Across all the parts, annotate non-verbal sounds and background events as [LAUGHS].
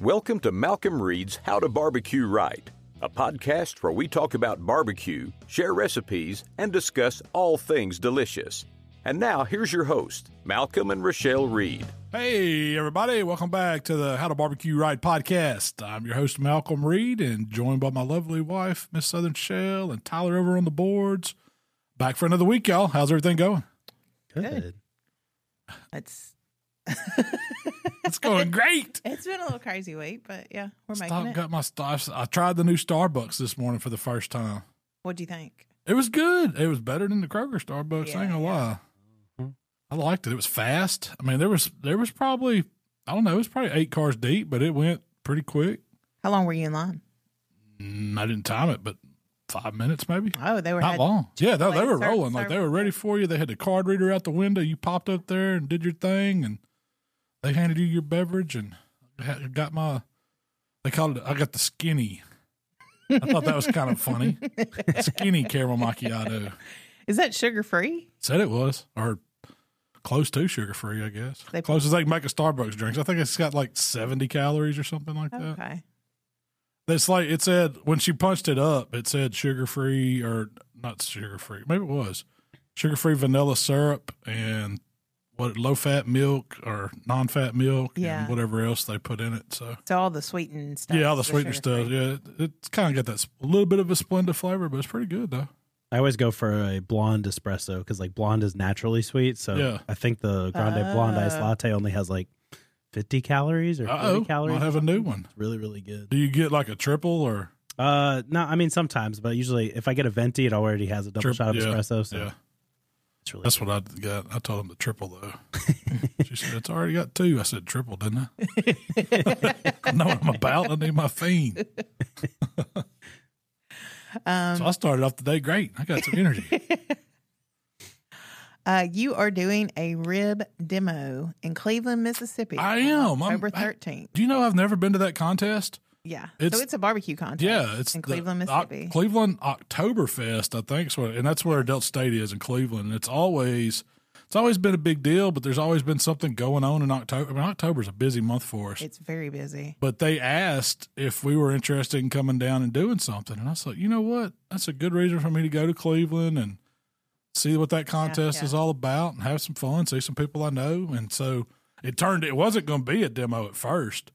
Welcome to Malcom Reed's How to Barbecue Right, a podcast where we talk about barbecue, share recipes, and discuss all things delicious. And now, here's your host, Malcom and Rochelle Reed. Hey, everybody. Welcome back to the How to Barbecue Right podcast. I'm your host, Malcom Reed, and joined by my lovely wife, Miss Southern Shell, and Tyler over on the boards. Back for another week, y'all. How's everything going? Good. It's [LAUGHS] It's going great. it's been a little crazy week, but yeah, we're making it. got my stuff. I tried the new Starbucks this morning for the first time. What do you think? It was good. It was better than the Kroger Starbucks. I ain't gonna Yeah, lie. I liked it. It was fast. I mean, there was there was probably I don't know. It was probably eight cars deep, but it went pretty quick. How long were you in line? Mm, I didn't time it, but five minutes maybe. Oh, they were Not long. Yeah, they, they were rolling. Like they were ready for you. They had the card reader out the window. You popped up there and did your thing, and they handed you your beverage and got my. They called it. I got the skinny. I thought that was kind of funny. [LAUGHS] Skinny caramel macchiato. Is that sugar free? Said it was or close to sugar free. I guess They- close as they can make a Starbucks drinks. I think it's got like seventy calories or something like that. Okay. It's like it said when she punched it up, it said sugar free or not sugar free. Maybe it was sugar free vanilla syrup and what low fat milk or non fat milk Yeah. and whatever else they put in it. So So all the sweetened stuff. yeah, all the is sweetener stuff. sugar-free. Yeah, it, it's kind of got that s- a little bit of a Splenda flavor, but it's pretty good though. I always go for a blonde espresso because like blonde is naturally sweet. So Yeah. I think the grande blonde iced Ah. latte only has like 50 calories or 40 Uh oh, calories. I have a new one. It's really, really good. Do you get like a triple or Uh, no, I mean sometimes, but usually if I get a venti, it already has a double Trip- shot of yeah, espresso. So yeah. It's really That's what I got. I told him the triple though. [LAUGHS] she said it's already got two. I said triple, didn't I? [LAUGHS] I know what I'm about. I need my fiend. [LAUGHS] Um, so I started off the day great. I got some energy. Uh, you are doing a rib demo in Cleveland, Mississippi. I am. I'm- October I- thirteenth. Do you know I've never been to that contest? Yeah. it's- so it's a barbecue contest. Yeah, it's in Cleveland, the Mississippi. Oc- Cleveland Oktoberfest, I think, what, and that's where Delta State is in Cleveland. And it's always it's always been a big deal, but there's always been something going on in October. I mean, October's a busy month for us. it's very busy. but they asked if we were interested in coming down and doing something. And I said, like, you know what? That's a good reason for me to go to Cleveland and see what that contest yeah. is all about and have some fun, see some people I know. And so it turned, it wasn't going to be a demo at first.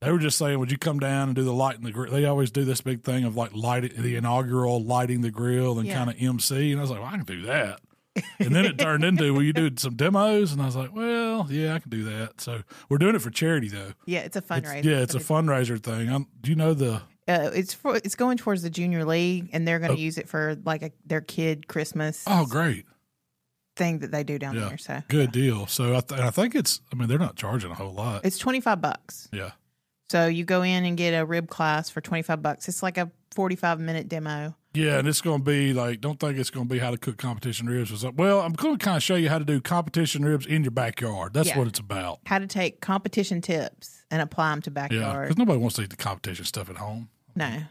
They were just saying, would you come down and do the light in the grill? They always do this big thing of like lighting the inaugural lighting the grill and Yeah. kind of MC. And I was like, well, I can do that. and then it turned into, well, you do some demos? And I was like, well, yeah, I can do that. So we're doing it for charity though. Yeah, it's a It's- fundraiser. yeah, it's a fundraiser thing. I'm, do you know the? Uh, it's for it's going towards the junior league, and they're going Oh. to use it for like a, their kid Christmas Oh, great! thing that they do down Yeah, there. So good deal. So I, th- I think it's. I mean, they're not charging a whole lot. it's twenty five bucks. yeah, So you go in and get a rib class for 25 bucks. It's like a 45 minute demo. yeah, and it's going to be like. Don't think it's going to be how to cook competition ribs. It's like, well, I'm going to kind of show you how to do competition ribs in your backyard. That's Yeah. what it's about. How to take competition tips and apply them to backyard. Yeah, because nobody wants to eat the competition stuff at home. no.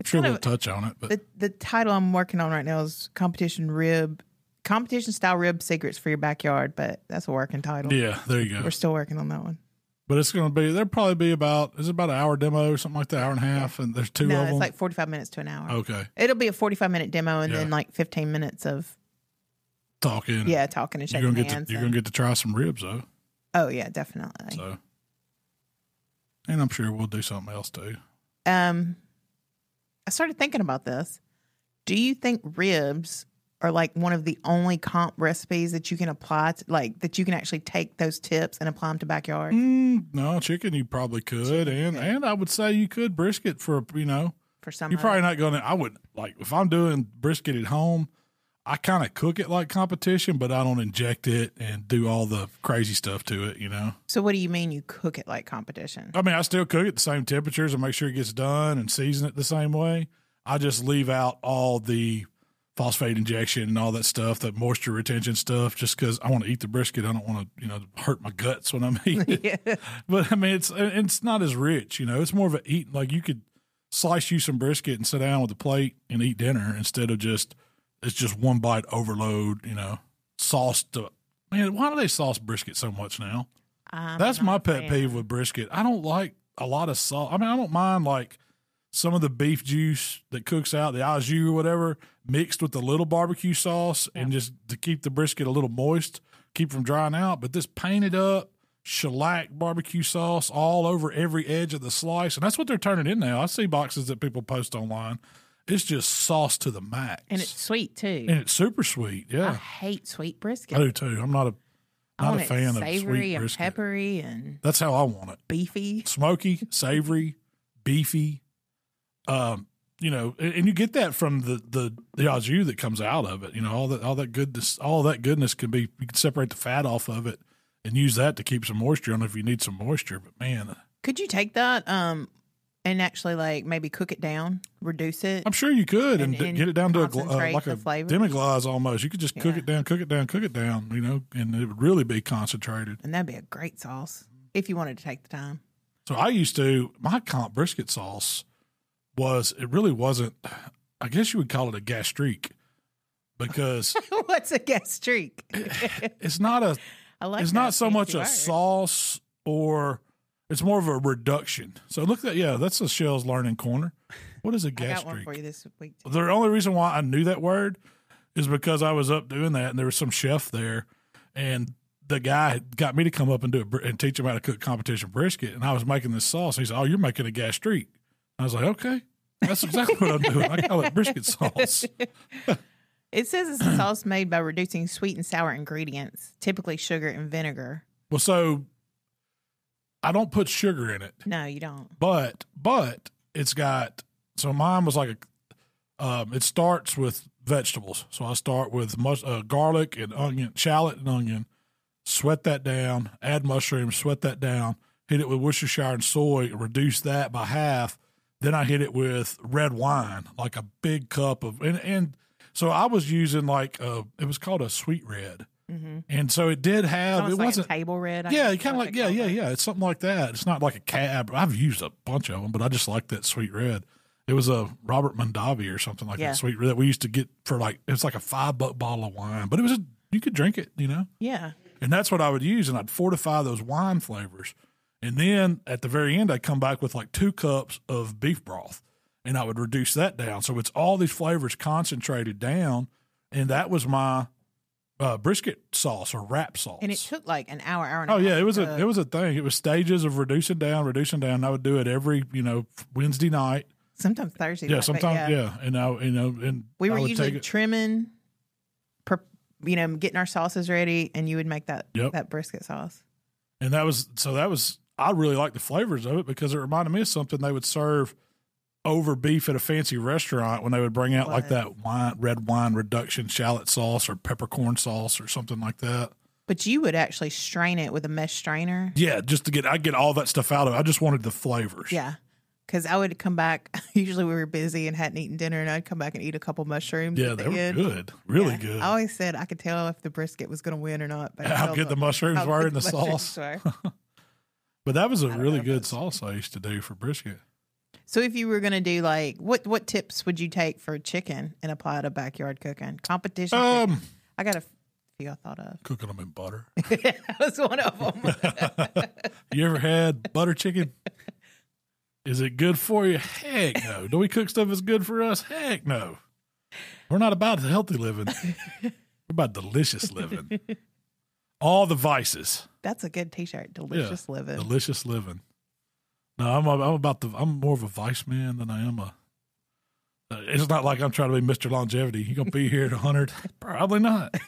It's sure kind we'll touch on it, but the, the title I'm working on right now is competition rib, competition style rib secrets for your backyard, but that's a working title. yeah, there you go. We're still working on that one. But it's going to be. There'll probably be about. Is it about an hour demo or something like that? Hour and a half, and there's two no, of it's them. like 45 minutes to an hour. okay, It'll be a 45 minute demo and then like 15 minutes of, talking. yeah, talking and you're shaking gonna get hands. to, you're gonna get to try some ribs though. oh, yeah, definitely. So, and I'm sure we'll do something else too. um I started thinking about this. Do you think ribs are like one of the only comp recipes that you can apply to like that you can actually take those tips and apply them to backyard? Mm, no, chicken you probably could, and and I would say you could brisket for you know For some you're probably not going to. I would like if I'm doing brisket at home. I kind of cook it like competition, but I don't inject it and do all the crazy stuff to it. You know, So what do you mean you cook it like competition? I mean, I still cook it the same temperatures and make sure it gets done and season it the same way. I just leave out all the phosphate injection and all that stuff, that moisture retention stuff, just because I want to eat the brisket. I don't want to, you know, hurt my guts when I'm [LAUGHS] eating. it. But I mean, it's it's not as rich. You know, it's more of a eat. Like you could slice you some brisket and sit down with a plate and eat dinner instead of just it's just one bite overload. You know, sauced. Up. Man, why do they sauce brisket so much now? I'm That's my pet fan. peeve with brisket. I don't like a lot of salt. I mean, I don't mind like some of the beef juice that cooks out, the au jus or whatever, mixed with a little barbecue sauce and just to keep the brisket a little moist, keep from drying out. But this painted up shellac barbecue sauce all over every edge of the slice, and that's what they're turning in now. I see boxes that people post online. It's just sauce to the max, And it's sweet too. and it's super sweet. Yeah. I hate sweet brisket. I, do too. I'm not a not a fan of savory sweet and brisket. peppery and That's how I want it. beefy. smoky, savory, beefy. Um, you know, and, you get that from the the the au jus that comes out of it. You know, all that all that goodness, all that goodness can be. You can separate the fat off of it and use that to keep some moisture on if you need some moisture. But man, Could you take that um and actually like maybe cook it down, reduce it? I'm sure you could and, And- and get it down to a uh, like a flavors? demi-glace almost. You could just cook Yeah. it down, cook it down, cook it down. You know, and it would really be concentrated. and that'd be a great sauce if you wanted to take the time. So I used to my comp brisket sauce was it really wasn't. I guess you would call it a gastrique because [LAUGHS] What's a gastrique? [LAUGHS] it's not a I like it's not so much a sauce or it's more of a reduction. So look at yeah, that's a Shell's learning corner. What is a I got one gastrique? for you this week. Too. The only reason why I knew that word is because I was up doing that and there was some chef there and the guy got me to come up and do it and teach him how to cook competition brisket and I was making this sauce. He said, "Oh, you're making a gastrique." I was like, "Okay." That's exactly what I'm doing. I call it brisket sauce. [LAUGHS] It says it's a sauce made by reducing sweet and sour ingredients, typically sugar and vinegar. Well, so I don't put sugar in it. No, you don't. but but it's got so mine was like a um it starts with vegetables so i start with mus- uh, garlic and onion shallot and onion sweat that down add mushrooms sweat that down hit it with worcestershire and soy reduce that by half then i hit it with red wine like a big cup of and and so i was using like uh it was called a sweet red Mm-hmm. and so it did have it like wasn't a table red. I yeah, kind of like yeah, yeah, yeah. It's something like that. It's not like a cab. I've used a bunch of them, but I just like that sweet red. It was a Robert Mondavi or something like Yeah. that sweet red that we used to get for like it's like a five buck bottle of wine, but it was a you could drink it, you know, Yeah. and that's what I would use, and I'd fortify those wine flavors, and then at the very end I'd come back with like two cups of beef broth, and I would reduce that down, so it's all these flavors concentrated down, and that was my uh, brisket sauce or wrap sauce. And it took like an hour, hour and a half. Oh yeah, it was a it was a thing. It was stages of reducing down, reducing down. I would do it every you know Wednesday night. sometimes Thursday. Yeah, night, sometimes yeah. and I you know and We I were usually trimming, per, you know, getting our sauces ready, and you would make that Yep. that brisket sauce. and that was so that was I really like the flavors of it because it reminded me of something they would serve over beef at a fancy restaurant when they would bring out like that wine red wine reduction shallot sauce or peppercorn sauce or something like that. But you would actually strain it with a mesh strainer. Yeah, just to get I get all that stuff out of it. I just wanted the flavors. Yeah. Because I would come back. [LAUGHS] Usually we were busy and hadn't eaten dinner, and I'd come back and eat a couple mushrooms. Yeah, at they the were end. good. Really Yeah. good. I always said I could tell if the brisket was going to win or not. But How good the mushrooms were in the sauce. [LAUGHS] But that was a really good sauce I used to do for brisket. So if you were going to do like what what tips would you take for chicken and apply to backyard cooking competition? Um, I got a few I thought of. cooking them in butter. [LAUGHS] that was one of them. [LAUGHS] You ever had butter chicken? Is it good for you? Heck no. Do we cook stuff that's good for us? Heck no. We're not about healthy living. [LAUGHS] We're about delicious living. All the vices. That's a good T-shirt. Delicious Yeah, living. Delicious living. No, I'm I'm about the I'm more of a vice man than I am a. It's not like I'm trying to be Mr. Longevity. You gonna be here at 100? [LAUGHS] Probably not. [LAUGHS]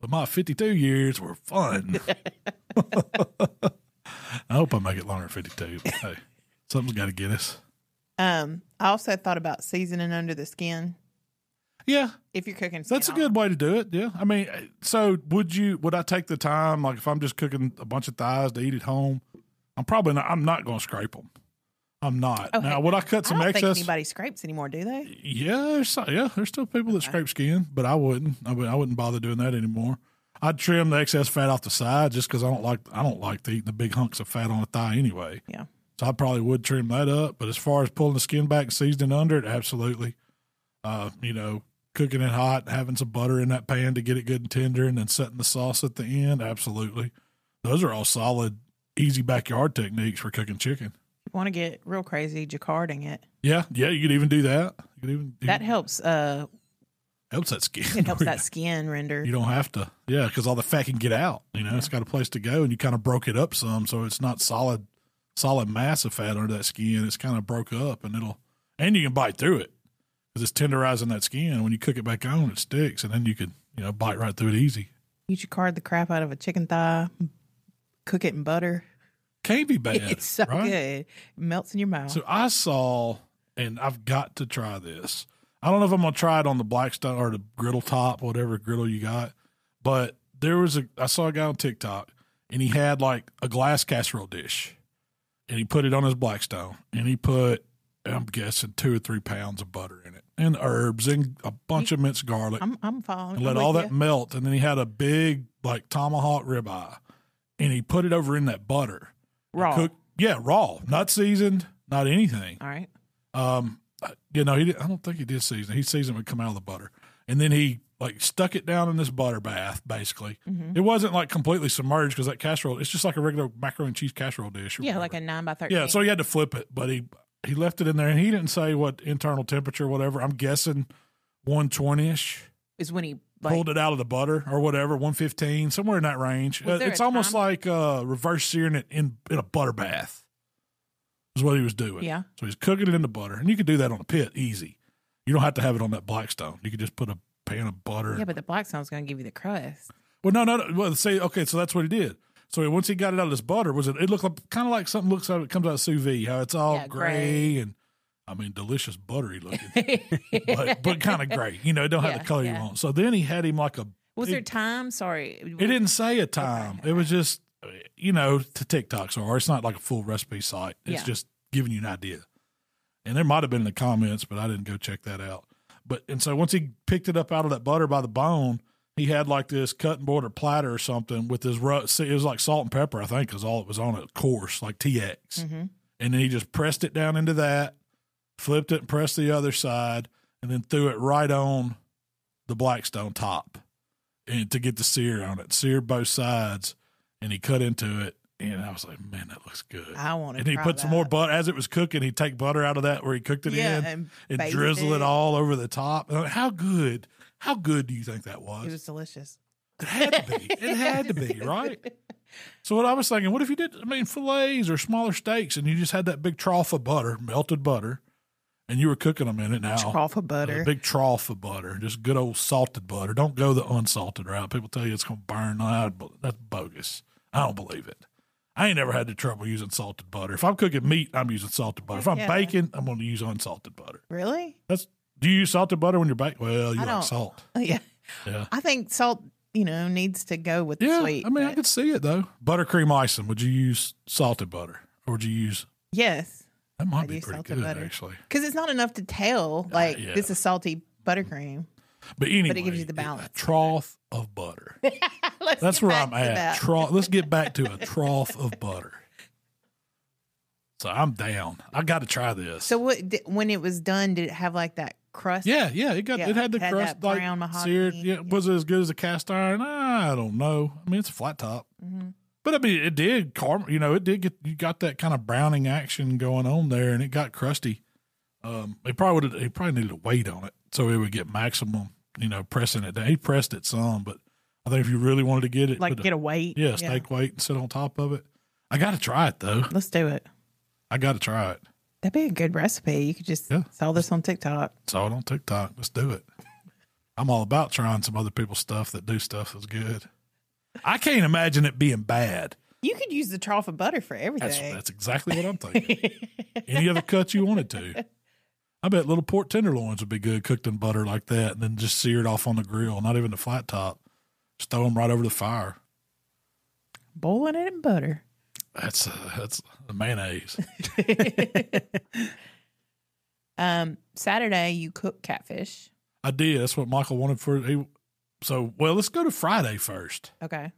But my 52 years were fun. [LAUGHS] I hope I make it longer than 52. But hey, something's got to get us. um, I also thought about seasoning under the skin Yeah, if you're cooking. that's a good way to do it. Yeah, I mean, so would you? Would I take the time? Like, if I'm just cooking a bunch of thighs to eat at home, I'm probably not. I'm not going to scrape them. I'm not. Oh, now, would I cut some I don't excess? think anybody scrapes anymore, do they? Yeah, there's yeah, there's still people that scrape skin, but I wouldn't. I, would, I wouldn't bother doing that anymore. I'd trim the excess fat off the side just because I don't like I don't like to eat the big hunks of fat on a thigh anyway. Yeah. So I probably would trim that up. But as far as pulling the skin back and seasoning under it, absolutely. Uh, you know, cooking it hot, having some butter in that pan to get it good and tender, and then setting the sauce at the end, absolutely. Those are all solid, easy backyard techniques for cooking chicken. Want to get real crazy? Jacquarding it. Yeah, yeah, you could even do that. You could even That helps. Uh, helps that skin. it helps [LAUGHS] that skin render. You don't have to. Yeah, because all the fat can get out. You know, it's got a place to go, and you kind of broke it up some, so it's not solid, solid mass of fat under that skin. It's kind of broke up, and it'll, and you can bite through it because it's tenderizing that skin. When you cook it back on, it sticks, and then you could, you know, bite right through it easy. You jacquard the crap out of a chicken thigh, cook it in butter. Can't be [LAUGHS] bad. It's so right? good. It melts in your mouth. So I saw, and I've got to try this. I don't know if I'm gonna try it on the Blackstone or the griddle top, whatever griddle you got. But there was a I saw a guy on TikTok, and he had like a glass casserole dish, and he put it on his Blackstone, and he put I'm guessing two or three pounds of butter in it, and herbs, and a bunch of minced garlic, I'm I'm following. and let I'm all that you. melt, and then he had a big like tomahawk ribeye, and he put it over in that butter, raw. Cook, yeah, raw, not seasoned, not anything. All right. Um, you know, he did, I don't think he did season. He seasoned it would come out of the butter, and then he like stuck it down in this butter bath. Basically, Mm-hmm. it wasn't like completely submerged because that casserole. It's just like a regular macaroni and cheese casserole dish. Yeah, whatever. like a nine by thirteen. yeah. So he had to flip it, but he he left it in there, and he didn't say what internal temperature, whatever. I'm guessing one twenty ish. is when he like Pulled it out of the butter or whatever, one fifteen, somewhere in that range. Uh, it's almost time? like uh, reverse searing it in in a butter bath. Is what he was doing. Yeah. So he's cooking it in the butter, and you could do that on a pit easy. You don't have to have it on that Blackstone. You could just put a pan of butter. Yeah, but the Blackstone's going to give you the crust. well, no, no, no. Well, say okay, so that's what he did. So once he got it out of this butter, was it? It looked like kind of like something looks like it comes out of sous vide. How it's all Yeah, gray, gray. and I mean delicious buttery looking, [LAUGHS] but but kind of gray. You know, it don't have the color yeah. you want. So then he had him like a. Was big- there time? Sorry. It didn't say a time. It was just, you know, to TikTok. So it's not like a full recipe site. It's Yeah. just giving you an idea. And there might have been in the comments, but I didn't go check that out. But and so once he picked it up out of that butter by the bone, he had like this cut and border platter or something with his it was like salt and pepper, I think, is all it was on it, coarse like TX. Mm-hmm. And then he just pressed it down into that, flipped it and pressed the other side, and then threw it right on the Blackstone top and to get the sear on it, seared both sides, and he cut into it. And I was like, man, that looks good. I want to. and he put some more butter as it was cooking. He'd take butter out of that where he cooked it Yeah, in and and drizzle it it. all over the top. Like, how good? How good do you think that was? It was delicious. It had to be. It had to be, [LAUGHS] right? So what I was thinking, what if you did? I mean, fillets or smaller steaks, and you just had that big trough of butter, melted butter, and you were cooking them in it now. Trough of butter. A big trough of butter, just good old salted butter. Don't go the unsalted route. People tell you it's going to burn. No, that's bogus. I don't believe it. I ain't never had the trouble using salted butter. If I'm cooking meat, I'm using salted butter. If I'm Yeah. baking, I'm going to use unsalted butter. really? That's. Do you use salted butter when you're baking? Well, you I like don't. salt. [LAUGHS] Yeah. Yeah. I think salt, you know, needs to go with the Yeah, sweet. I mean, I but- could see it though. Buttercream icing. Would you use salted butter, or would you use? yes, That might I be use pretty salted good, butter. actually. because it's not enough to tell. Uh, like yeah. this is salty buttercream. But anyway, it gives you the balance. A trough of butter. [LAUGHS] Let's That's get where back I'm to at. that. Trough. Let's get back to a [LAUGHS] trough of butter. So I'm down. I got to try this. So what? When it was done, did it have like that crust? yeah, yeah, it got Yeah, it had the had crust like brown seared. mahogany. Yeah, was it as good as a cast iron? I don't know. I mean, it's a flat top. Mm-hmm. But I mean, it did, car- you know, it did get you got that kind of browning action going on there, and it got crusty. Um, it probably would. He probably needed a weight on it so it would get maximum, you know, pressing it down. He pressed it some, but I think if you really wanted to get it, Like get a weight. yeah, steak weight and sit on top of it. I got to try it though. Let's do it. I got to try it. That'd be a good recipe. You could just Yeah. sell this on TikTok. Saw it on TikTok. Let's do it. I'm all about trying some other people's stuff that do stuff that's good. I can't imagine it being bad. You could use the trough of butter for That's everything. that's exactly what I'm thinking. [LAUGHS] Any other cuts you wanted to. I bet little pork tenderloins would be good cooked in butter like that, and then just seared off on the grill, not even the flat top. Just throw them right over the fire. Boiling it in butter. That's uh, that's the mayonnaise. [LAUGHS] [LAUGHS] Um, Saturday you cook catfish. I did. That's what Michael wanted for he. So well, let's go to Friday first. Okay.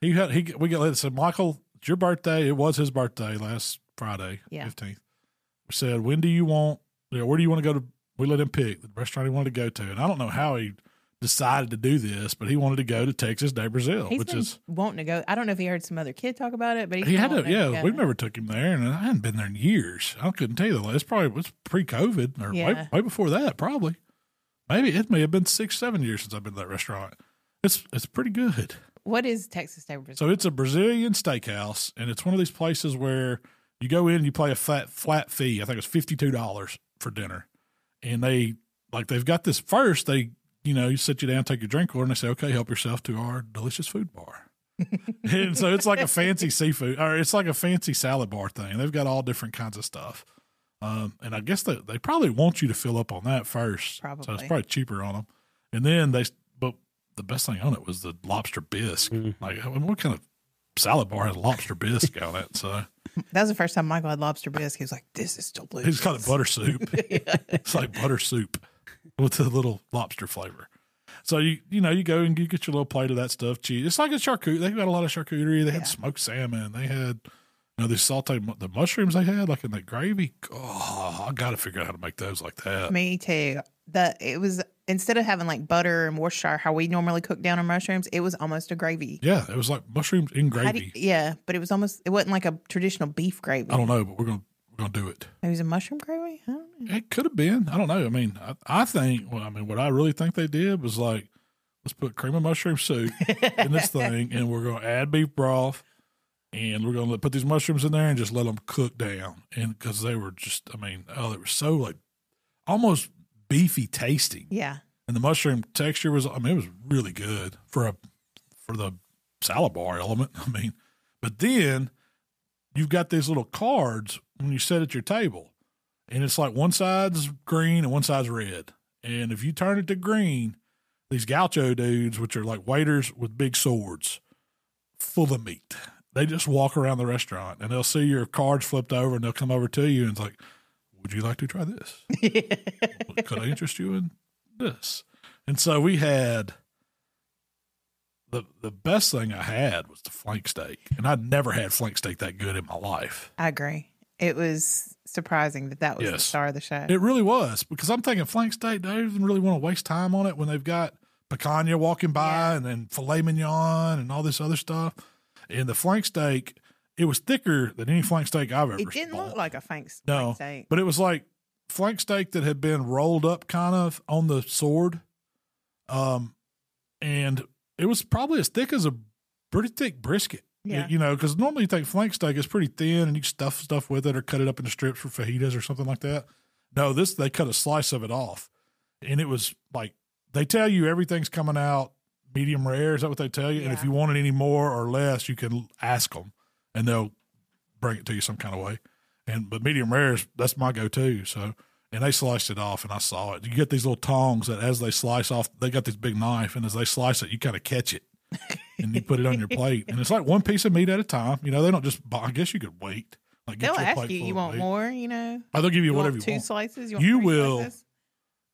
He had he we got said Michael, it's your birthday. It was his birthday last Friday, Yeah. fifteenth. We said, when do you want? You know, where do you want to go to? We let him pick the restaurant he wanted to go to, and I don't know how he decided to do this, but he wanted to go to Texas de Brazil, He's which is wanting to go. I don't know if he heard some other kid talk about it, but he had to. Yeah, we never took him there, and I hadn't been there in years. I couldn't tell you the last. Probably was pre-COVID or way, Yeah. way before that. Probably, maybe it may have been six, seven years since I've been to that restaurant. It's it's pretty good. What is Texas de Brazil? So it's a Brazilian steakhouse, and it's one of these places where you go in and you pay a flat flat fee. I think it's fifty two dollars for dinner, and they like they've got this first. They you know you sit you down, take your drink order, and they say, okay, help yourself to our delicious food bar. [LAUGHS] and so it's like a fancy seafood, or it's like a fancy salad bar thing. They've got all different kinds of stuff. Um, and I guess they, they probably want you to fill up on that first. Probably. So it's probably cheaper on them. And then they, but the best thing on it was the lobster bisque. Like, I mean, what kind of salad bar has lobster bisque on it? So [LAUGHS] that was the first time Michael had lobster bisque. He was like, "This is delicious." he's called it butter soup. [LAUGHS] It's like butter soup with a little lobster flavor. So you you know you go and you get your little plate of that stuff. Cheese. It's like a charcuterie. They got a lot of charcuterie. They had Yeah. smoked salmon. They had you know the sauteed the mushrooms they had like in that gravy. Oh, I got to figure out how to make those like that. Me too. The it was instead of having like butter and Worcestershire, how we normally cook down our mushrooms, it was almost a gravy. Yeah, it was like mushrooms in gravy. you- yeah, but it was almost it wasn't like a traditional beef gravy. I don't know, but we're gonna we're gonna do it. It was a mushroom gravy. Know. It could have been. I don't know. I mean, I, I think. Well, I mean, what I really think they did was like, let's put cream of mushroom soup in this [LAUGHS] thing, and we're going to add beef broth, and we're going to put these mushrooms in there and just let them cook down. And because they were just, I mean, oh, they were so like almost beefy tasting, Yeah, and the mushroom texture was. I mean, it was really good for a for the salad bar element. [LAUGHS] I mean, but then you've got these little cards when you sit at your table, and it's like one side's green and one side's red. And if you turn it to green, these gaucho dudes, which are like waiters with big swords, full of meat, they just walk around the restaurant and they'll see your cards flipped over and they'll come over to you and it's like, "Would you like to try this? [LAUGHS] Could I interest you in this?" And so we had the the best thing I had was the flank steak, and I'd never had flank steak that good in my life. I agree. It was surprising that that was the star of the show. It really was because I'm thinking flank steak. They even really want to waste time on it when they've got picanha walking by Yeah. and then filet mignon and all this other stuff. And the flank steak, it was thicker than any flank steak I've ever. it didn't bought. look like a flank, no, flank steak. but it was like flank steak that had been rolled up kind of on the sword. Um, and it was probably as thick as a pretty thick brisket. Yeah. You know, because normally you think flank steak is pretty thin and you stuff stuff with it or cut it up into strips for fajitas or something like that. No, this they cut a slice of it off, and it was like they tell you everything's coming out medium rare. Is that what they tell you? And if you want it any more or less, you can ask them, and they'll bring it to you some kind of way. And but medium rare is that's my go-to. So and they sliced it off, and I saw it. You get these little tongs that as they slice off, they got this big knife, and as they slice it, you kind of catch it. [LAUGHS] and you put it on your plate, and it's like one piece of meat at a time. You know, they don't just. I guess you could wait. Like get They'll ask you, you want meat. more? You know, Oh, they'll give you, whatever you whatever want you two want. slices? You, want You will slices?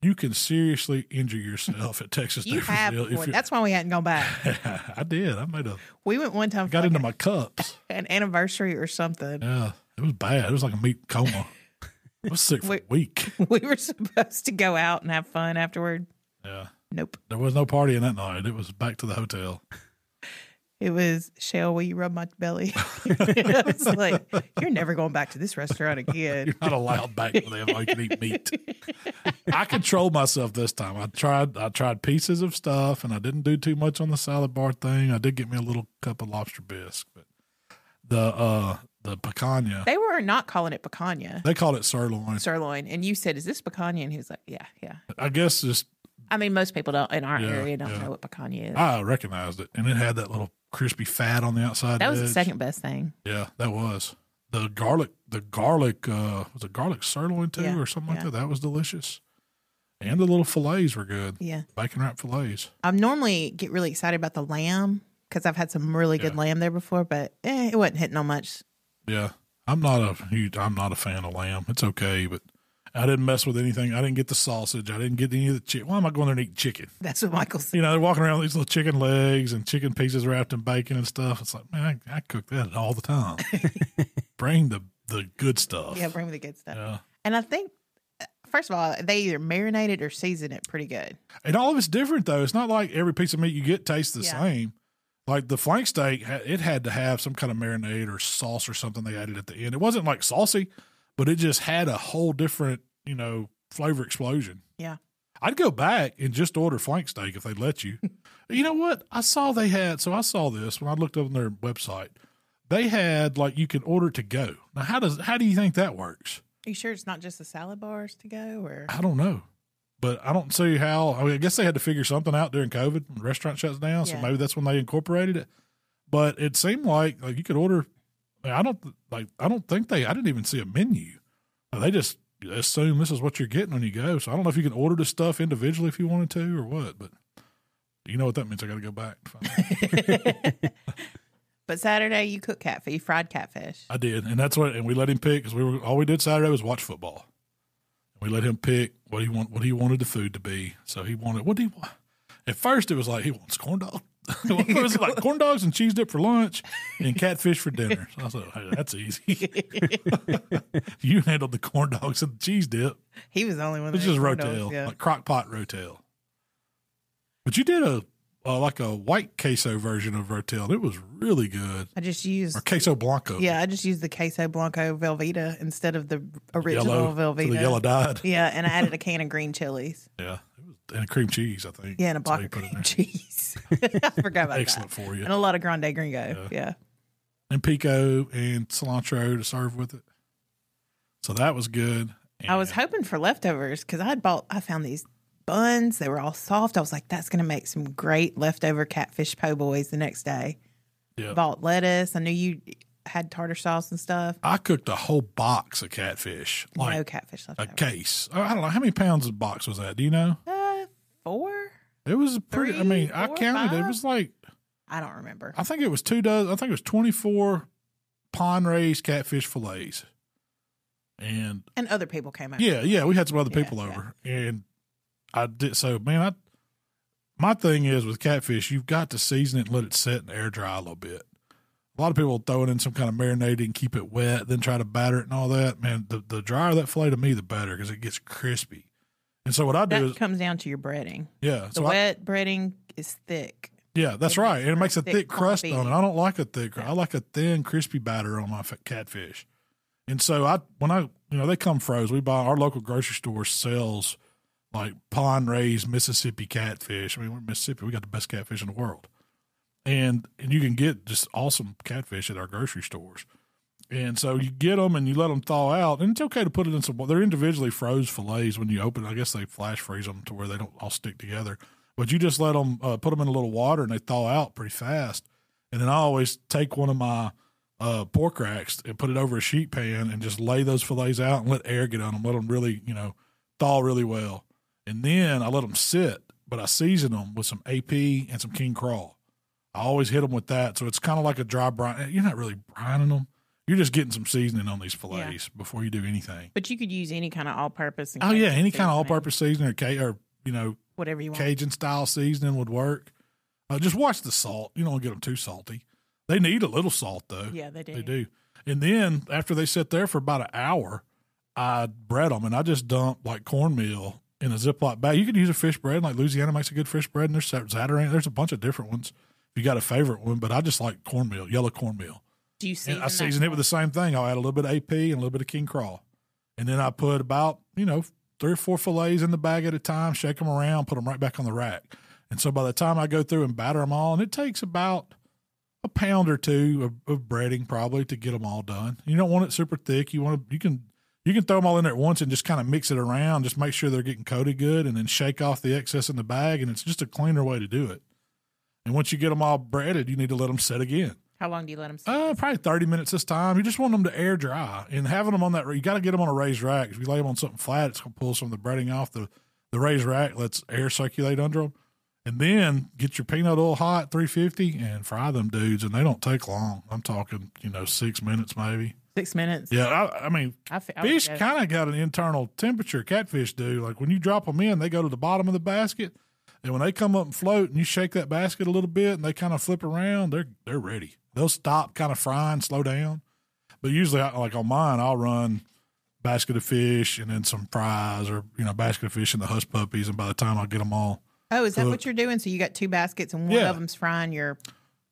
You can seriously injure yourself at Texas. You have That's why we hadn't gone back. [LAUGHS] I did. I made a. We went one time. Got like into a- my cups. [LAUGHS] an anniversary or something. Yeah, it was bad. It was like a meat coma. I was sick for a week. We were supposed to go out and have fun afterward. Yeah, Nope. there was no partying that night. It was back to the hotel. It was Shell, will you rub my belly? [LAUGHS] I was like, You're never going back to this restaurant again. You're not allowed back them. I can eat meat. I controlled myself this time. I tried. I tried pieces of stuff, and I didn't do too much on the salad bar thing. I did get me a little cup of lobster bisque, but the uh the picanha They were not calling it picanha, they called it sirloin. sirloin. And you said, Is this picanha? And he was like, Yeah, yeah. I guess just I mean, most people don't in our Yeah, area don't yeah. know what picanha is. I recognized it, and it had that little crispy fat on the outside. that was the second best thing. Yeah, that was the garlic. The garlic uh was a garlic sirloin too, Yeah, or something like that. That was delicious, and the little fillets were good. Yeah. Bacon wrap fillets. I normally get really excited about the lamb because I've had some really good lamb there before, but eh, it wasn't hitting on much. Yeah, I'm not a huge. I'm not a fan of lamb. It's okay, but I didn't mess with anything. I didn't get the sausage. I didn't get any of the chicken. Why am I going there and eating chicken? That's what Michael said. You know, they're walking around with these little chicken legs and chicken pieces wrapped in bacon and stuff. It's like, man, I, I cook that all the time. [LAUGHS] Bring the the good stuff. Yeah, bring me the good stuff. Yeah. And I think uh, first of all, they either marinate it or season it pretty good. And all of it's different though. It's not like every piece of meat you get tastes the Yeah. same. Like the flank steak, it had to have some kind of marinade or sauce or something they added at the end. It wasn't like saucy, but it just had a whole different, you know, flavor explosion. Yeah. I'd go back and just order flank steak if they'd let you. [LAUGHS] you know what? I saw they had, so I saw this when I looked up on their website. They had like you can order to go. Now, how does how do you think that works? Are you sure it's not just the salad bars to go or I don't know. But I don't see how. I, mean, I guess they had to figure something out during COVID when the restaurant shuts down. So maybe that's when they incorporated it. But it seemed like like you could order. I don't like. I don't think they. I didn't even see a menu. They just assume this is what you're getting when you go. So I don't know if you can order the stuff individually if you wanted to or what. But you know what that means. I got to go back. to find. [LAUGHS] But Saturday you cook catfish, fried catfish. I did, and that's what. And we let him pick because we were all we did Saturday was watch football. And we let him pick what he want, what he wanted the food to be. So he wanted what do he want? At first, it was like he wants corn dog. [LAUGHS] it was like corn dogs and cheese dip for lunch and catfish for dinner. So I said, hey, that's easy. [LAUGHS] you handled the corn dogs and the cheese dip. He was the only one. that It's just corn dogs, rotel, Yeah. like crock pot rotel. But you did a, uh like a white queso version of rotel. It was really good. I just used Or queso blanco. yeah, I just used the queso blanco Velveeta instead of the original yellow, Velveeta. so the yellow dyed. Yeah, and I added a [LAUGHS] can of green chilies. Yeah, it a cream cheese. I think. Yeah, and a block of put it in cream cheese. [LAUGHS] I forgot about that. Excellent that. for you. And a lot of grande gringo. Yeah. And pico and cilantro to serve with it. So that was good. I was hoping for leftovers because I had bought. I found these buns. They were all soft. I was like, that's going to make some great leftover catfish po' boys the next day. Yeah. Bought lettuce. I knew you had tartar sauce and stuff. I cooked a whole box of catfish, like no catfish a case. I don't know how many pounds of box was that. Do you know? Uh, four? It was a pretty. I mean, I four, counted. It was like I don't remember. I think it was two dozen. I think it was twenty four pond raised catfish fillets. And And other people came out. yeah, yeah, we had some other people yeah. over, and I did. So man, I my thing is with catfish, you've got to season it and let it set and air dry a little bit. A lot of people throw it in some kind of marinade and keep it wet, then try to batter it and all that. Man, the, the drier that fillet to me, the better because it gets crispy. And so what I do That is, comes down to your breading. yeah, The so I, wet breading is thick. yeah, that's it right, and it makes a thick, thick crust clumpy. on it. I don't like a thick. I like a thin, crispy batter on my catfish. And so I, when I, you know, they come froze. We buy our local grocery store sells like pond raised Mississippi catfish. I mean, we're Mississippi. We got the best catfish in the world, and and you can get just awesome catfish at our grocery stores. And so you get them and you let them thaw out, and it's okay to put it in some. They're individually froze fillets when you open. I guess they flash freeze them to where they don't all stick together. But you just let them uh, put them in a little water and they thaw out pretty fast. And then I always take one of my uh, pork racks and put it over a sheet pan and just lay those fillets out and let air get on them. Let them really, you know, thaw really well. And then I let them sit, but I season them with some AP and some king crawl. I always hit them with that. So it's kind of like a dry brine. You're not really brining them. You're just getting some seasoning on these fillets before you do anything. But you could use any kind of all purpose. Oh yeah, any kind of all-purpose seasoning or, ca- or you know Whatever you want. Cajun style seasoning would work. Uh, just watch the salt. You don't want to get them too salty. They need a little salt though. Yeah, they do. They do. And then after they sit there for about an hour, I bread them and I just dump like cornmeal in a Ziploc bag. You could use a fish bread. Like Louisiana makes a good fish bread, and there's Zatarain. There's a bunch of different ones. If you got a favorite one, but I just like cornmeal, yellow cornmeal. Do you season And I season it with the same thing. I'll add a little bit of AP and a little bit of king crawl. And then I put about, you know, three or four fillets in the bag at a time, shake them around, put them right back on the rack. And so by the time I go through and batter them all, and it takes about a pound or two of, of breading probably to get them all done. You don't want it super thick. You want to, you can, you can throw them all in there at once and just kind of mix it around. Just make sure they're getting coated good and then shake off the excess in the bag. And it's just a cleaner way to do it. And once you get them all breaded, you need to let them set again. How long do you let them sit? Uh, probably 30 minutes this time. You just want them to air dry and having them on that, you got to get them on a raised rack. If you lay them on something flat, it's going to pull some of the breading off. The, the raised rack Let's air circulate under them. And then get your peanut oil hot, 350, and fry them dudes. And they don't take long. I'm talking, you know, six minutes maybe. Six minutes. Yeah. I, I mean, I, I fish kind of got an internal temperature. Catfish do. Like when you drop them in, they go to the bottom of the basket. And when they come up and float and you shake that basket a little bit and they kind of flip around, they're they're ready. They'll stop kind of frying, slow down. But usually, I, like on mine, I'll run basket of fish and then some fries or you know basket of fish and the hush puppies. And by the time I get them all, Oh, is that what you're doing? So you got two baskets and one Yeah. of them's frying your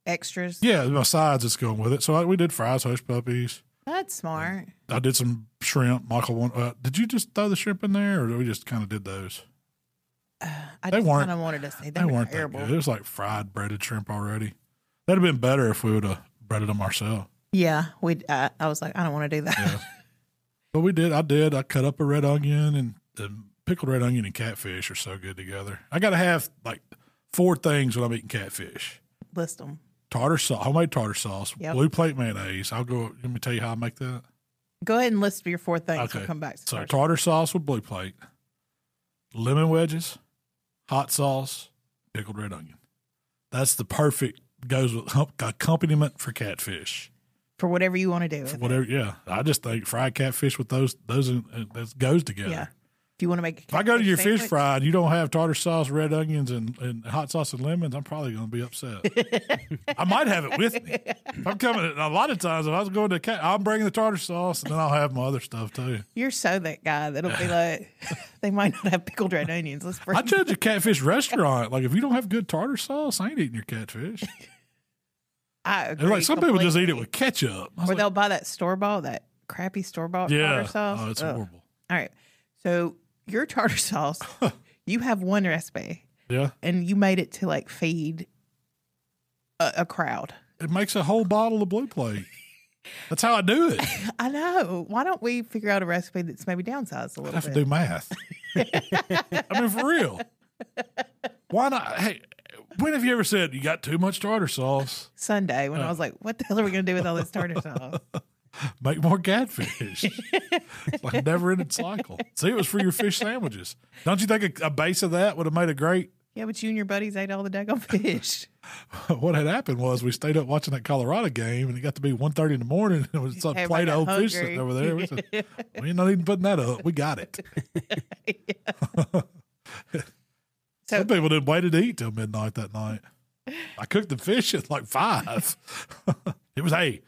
extras. yeah, my sides it's going with it. So I, we did fries, hush puppies. That's smart. I did some shrimp. Michael, uh, did you just throw the shrimp in there, or we just kind of did those? I They just weren't- kind of wanted to say they, They were weren't that terrible. good. It was like fried breaded shrimp already. That'd have been better if we would have breaded them ourselves. Yeah, we. Uh, I was like, I don't want to do that. But we did. I did. I cut up a red onion and, and pickled red onion and catfish are so good together. I got to have like four things when I'm eating catfish: List them. tartar sauce, homemade tartar sauce, Yep. blue plate mayonnaise. I'll go. Let me tell you how I make that. Go ahead and list your four things. Okay. We'll come back. To So tartar sauce with blue plate, lemon wedges, hot sauce, pickled red onion. That's the perfect goes with accompaniment for catfish. for whatever you want to do. it. Whatever. Yeah, I just think fried catfish with those those uh, that goes together. Yeah. If you want to make, If I go to your fish sandwich- fry and you don't have tartar sauce, red onions, and, and hot sauce and lemons, I'm probably going to be upset. [LAUGHS] I might have it with me. I'm coming, a lot of times if I was going to, cat, I'm bringing the tartar sauce and then I'll have my other stuff too. You're so that guy that'll be [LAUGHS] like, they might not have pickled red onions. Let's bring. I judge a [LAUGHS] catfish restaurant. Like if you don't have good tartar sauce, I ain't eating your catfish. I And agree. like some people just eat it with ketchup. Or like, they'll buy that store bought, that crappy store bought yeah, tartar sauce. oh, it's Ugh. horrible. All right. So your tartar sauce, [LAUGHS] you have one recipe Yeah, and you made it to like feed a, a crowd. it makes a whole bottle of blue plate. That's how I do it. [LAUGHS] I know. Why don't we figure out a recipe that's maybe downsized a little bit? I have to do math. [LAUGHS] I mean, for real. Why not? Hey, when have you ever said you got too much tartar sauce? Sunday when I Uh. was like, what the hell are we going to do with all this tartar sauce? Make more catfish. [LAUGHS] like a never ending cycle. See, it was for your fish sandwiches. Don't you think a, a base of that would have made a great? yeah, but you and your buddies ate all the daggone fish. [LAUGHS] What had happened was we stayed up watching that Colorado game, and it got to be 1.30 in the morning. And it was some Everybody plate of old fish sitting over there. We said, [LAUGHS] we ain't not even putting that up. We got it. So Some people didn't wait to eat till midnight that night. I cooked the fish at like five. it was hey,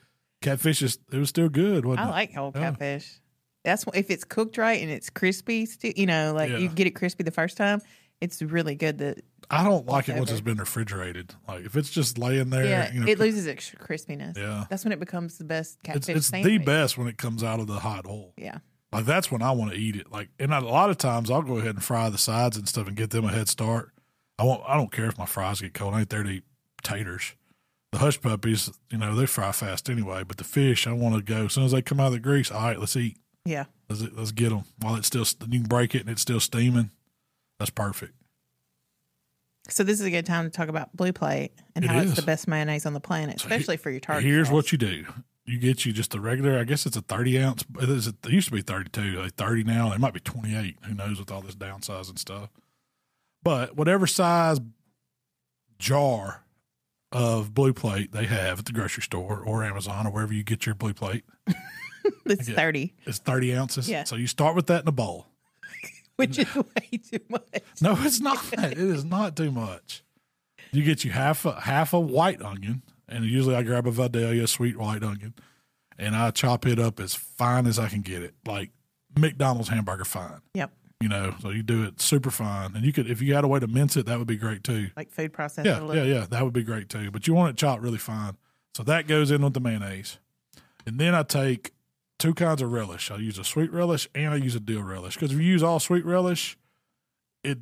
catfish is it was still good, wasn't I it? like whole Yeah. catfish. That's wh- if it's cooked right and it's crispy. Still, you know, like Yeah. you get it crispy the first time. It's really good. That I don't like it once it's been refrigerated. Like if it's just laying there, yeah, you know, it loses its crispiness. Yeah. that's when it becomes the best it's catfish. it's the sandwich. best when it comes out of the hot oil. Yeah, Like that's when I want to eat it. Like and a lot of times I'll go ahead and fry the sides and stuff and get them a head start. I won't I don't care if my fries get cold. I ain't there to eat taters. The hush puppies, you know, they fry fast anyway. But the fish, I want to go as soon as they come out of the grease. All right, let's eat. yeah. Let's let's get them while it's still you can break it and it's still steaming. That's perfect. So this is a good time to talk about Blue Plate and It how is. it's the best mayonnaise on the planet, So he- especially for your tartar. Here's sauce. what you do: you get you just a regular. I guess it's a thirty ounce. It, is, it used to be thirty two. Like thirty now. It might be twenty eight. Who knows with all this downsizing stuff? But whatever size jar of blue plate they have at the grocery store or Amazon or wherever you get your blue plate, [LAUGHS] It's get- thirty, it's thirty ounces. Yeah. So you start with that in a bowl. [LAUGHS] which is way too much. No, it's not. it is not too much. You get you half a half a white onion, and usually I grab a Vidalia sweet white onion, and I chop it up as fine as I can get it, like McDonald's hamburger fine. Yep, You know, so you do it super fine, and you could if you had a way to mince it, that would be great too. like food processor. Yeah, look. yeah, yeah, that would be great too. But you want it chopped really fine, so that goes in with the mayonnaise, and then I take two kinds of relish. I use a sweet relish and I use a dill relish because if you use all sweet relish, it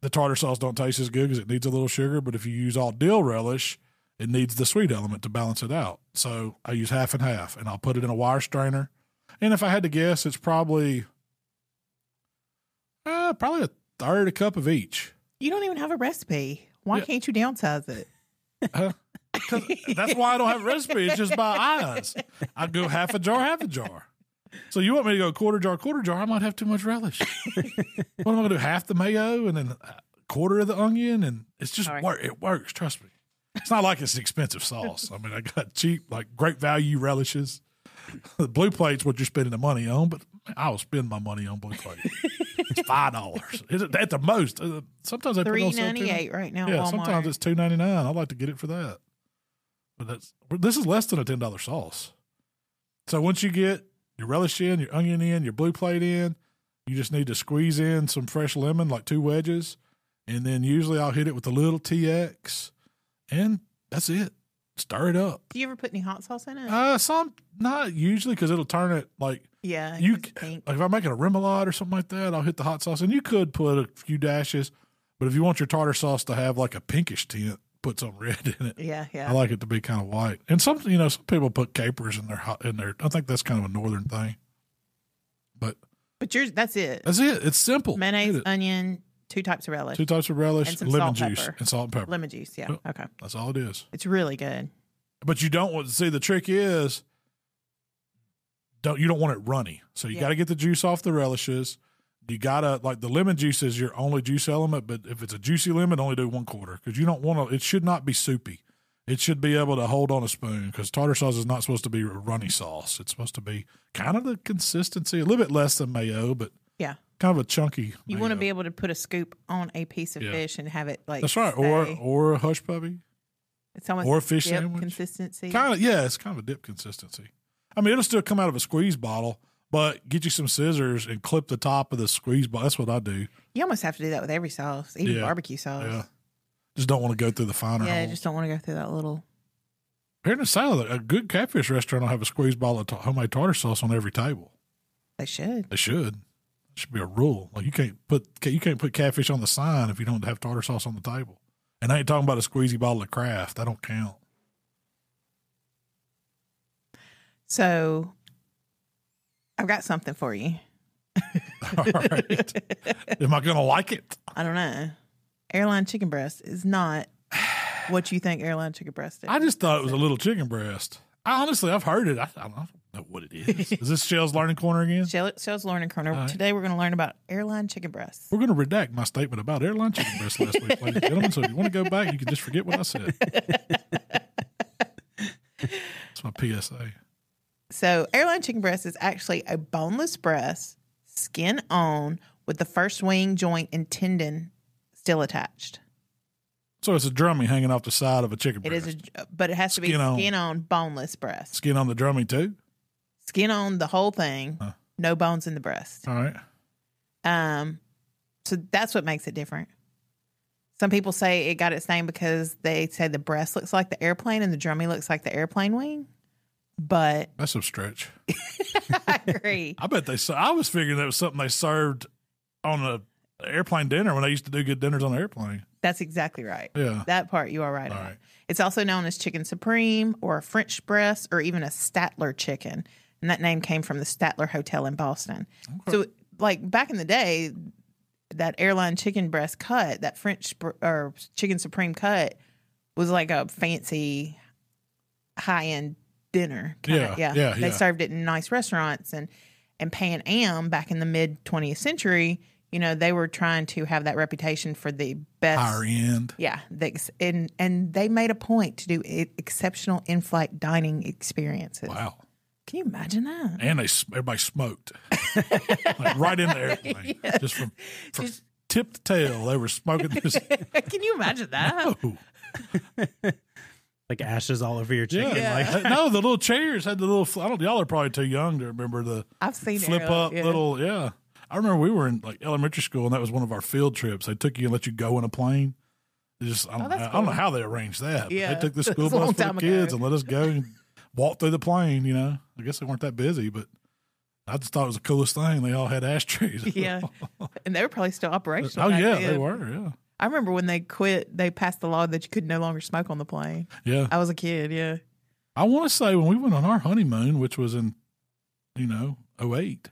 the tartar sauce don't taste as good because it needs a little sugar. But if you use all dill relish, it needs the sweet element to balance it out. So I use half and half, and I'll put it in a wire strainer. And if I had to guess, it's probably uh, probably a third a cup of each. You don't even have a recipe. Why Yeah. can't you downsize it? 'Cause that's why I don't have a recipe. It's just by eyes. I go half a jar, half a jar. So you want me to go quarter jar, quarter jar? I might have too much relish. [LAUGHS] what am I going to do? Half the mayo and then a quarter of the onion, and it's just right. work. It works. Trust me. It's not like it's an expensive sauce. I mean, I got cheap, like great value relishes. The blue plate's what you're spending the money on, but I will spend my money on blue plate. it's five dollars at the most. Uh, Sometimes they put Three ninety eight right now. yeah, Walmart. sometimes it's two ninety nine. I'd like to get it for that. But that's this is less than a ten dollar sauce. So once you get your relish in, your onion in, your blue plate in. You just need to squeeze in some fresh lemon, like two wedges, and then usually I'll hit it with a little TX, and that's it. Stir it up. Do you ever put any hot sauce in it? Uh, some not usually because it'll turn it like yeah, you. Like if I'm making a remoulade or something like that, I'll hit the hot sauce, and you could put a few dashes. But if you want your tartar sauce to have like a pinkish tint, put some [LAUGHS] red in it. Yeah, yeah. I like it to be kind of white. And some, you know, some people put capers in their hot in their. I think that's kind of a northern thing. But but yours, that's it. that's it. It's simple. Mayonnaise, it. onion, two types of relish, two types of relish, and some lemon salt, juice, pepper. and salt and pepper. lemon juice. Yeah. Okay. That's all it is. It's really good. But you don't want to see the trick is don't you don't want it runny. So you Yeah. got to get the juice off the relishes. You gotta like the lemon juice is your only juice element, but if it's a juicy lemon, only do one quarter because you don't want to. It should not be soupy. It should be able to hold on a spoon because tartar sauce is not supposed to be a runny sauce. It's supposed to be kind of the consistency, a little bit less than mayo, but Yeah. kind of a chunky. You want to be able to put a scoop on a piece of Yeah. fish and have it like That's right, or or a hush puppy. it's almost or a fish dip sandwich. consistency. Kind of, yeah, it's kind of a dip consistency. I mean, it'll still come out of a squeeze bottle, but get you some scissors and clip the top of the squeeze bottle. That's what I do. You almost have to do that with every sauce, even Yeah. barbecue sauce. Yeah. Just don't want to go through the finer Yeah, holes. just don't want to go through that little. Here in the South, a good catfish restaurant will have a squeeze bottle of ta- homemade tartar sauce on every table. They should. They should. It should be a rule. Like you can't put you can't put catfish on the sign if you don't have tartar sauce on the table. And I ain't talking about a squeezy bottle of Kraft. That don't count. So, I've got something for you. [LAUGHS] All right. Am I going to like it? I don't know. Airline chicken breast is not what you think airline chicken breast is. I just thought it was a little chicken breast. I honestly, I've heard it. I, I don't know what it is. [LAUGHS] is this Shell's Learning Corner again? Shell- Shell's Learning Corner. Right. Today we're going to learn about airline chicken breasts. We're going to redact my statement about airline chicken breast last week, ladies and gentlemen. So if you want to go back, you can just forget what I said. [LAUGHS] That's my PSA. So, airline chicken breast is actually a boneless breast, skin on, with the first wing, joint, and tendon still attached. So it's a drummy hanging off the side of a chicken It breast. is, a, but it has to be Skin on. skin on, boneless breast. Skin on the drummy too. Skin on the whole thing, Huh. no bones in the breast. All right. Um, so that's what makes it different. Some people say it got its name because they say the breast looks like the airplane and the drummy looks like the airplane wing. But [LAUGHS] That's a stretch. I agree. [LAUGHS] I bet they. I was figuring that was something they served on a airplane dinner when they used to do good dinners on the airplane. That's exactly right. Yeah. That part you are right All on. right. It's also known as chicken supreme or a French breast or even a Statler chicken. And that name came from the Statler Hotel in Boston. So, like back in the day, that airline chicken breast cut, that French br- or chicken supreme cut, was like a fancy, high end dinner. Kinda, Yeah, yeah, They yeah. served it in nice restaurants and and Pan Am back in the mid 20th century. You know, they were trying to have that reputation for the best Higher end. yeah, they, and and they made a point to do exceptional in-flight dining experiences. Wow. Can you imagine that? And they everybody smoked like right in the airplane, [LAUGHS] just from, from tip to tail. They were smoking this. [LAUGHS] Can you imagine that? Oh, [LAUGHS] Like ashes all over your chicken. yeah. Like [LAUGHS] no, the little chairs had the little. fl- I don't. Y'all are probably too young to remember the I've seen flip aerial- up yeah. little. Yeah, I remember we were in like elementary school, and that was one of our field trips. They took you and let you go in a plane. They just I don't, Oh, that's know, I don't know how they arranged that. Yeah. they took the [LAUGHS] school was a long bus for the time ago. kids and let us go and walk through the plane. You know, I guess they weren't that busy, but I just thought it was the coolest thing. They all had ashtrays. Yeah, [LAUGHS] and they were probably still oh, operational. oh back yeah, then. they were. Yeah, I remember when they quit. They passed the law that you could no longer smoke on the plane. yeah. I was a kid. Yeah, I want to say when we went on our honeymoon, which was in, you know, 08,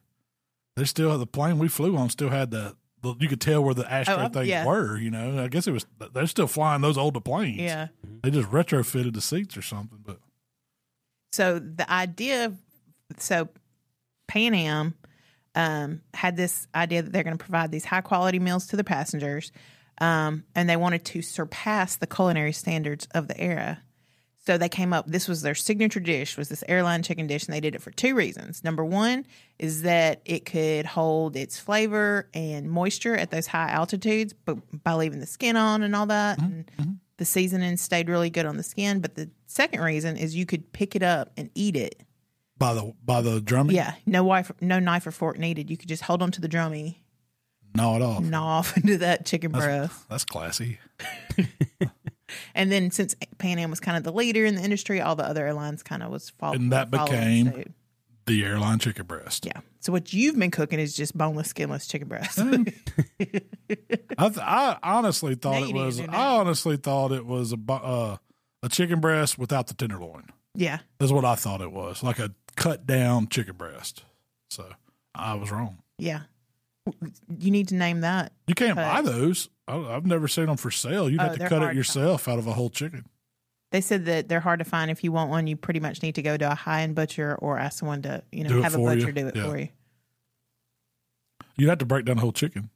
they still had the plane we flew on still had the, the you could tell where the ashtray Oh, things yeah. were. You know, I guess it was they're still flying those older planes. yeah. they just retrofitted the seats or something. But So the idea, of, so Pan Am um, had this idea that they're going to provide these high quality meals to the passengers, um, and they wanted to surpass the culinary standards of the era. So they came up. This was their signature dish. Was this airline chicken dish, and they did it for two reasons. Number one is that it could hold its flavor and moisture at those high altitudes, but by leaving the skin on and all that, and the seasoning stayed really good on the skin. But the second reason is you could pick it up and eat it by the by the drummy. Yeah, no knife, no knife or fork needed. You could just hold on to the drummy, gnaw it off. gnaw off [LAUGHS] into that chicken That's, breast. that's classy. [LAUGHS] And then since Pan Am was kind of the leader in the industry, all the other airlines kind of was following. And that became- suit. The airline chicken breast. yeah. So what you've been cooking is just boneless, skinless chicken breast. [LAUGHS] I, th- I honestly thought Now it you need to was. I honestly thought it was a uh, a chicken breast without the tenderloin. yeah. That's what I thought it was, like a cut down chicken breast. So I was wrong. Yeah. You need to name that. You can't buy those. I, I've never seen them for sale. You'd Oh, have to cut it yourself out of a whole chicken. They said that they're hard to find. If you want one, you pretty much need to go to a high end butcher or ask someone to, you know, have a for you. butcher do it Yeah. for you. You'd have to break down the whole chicken.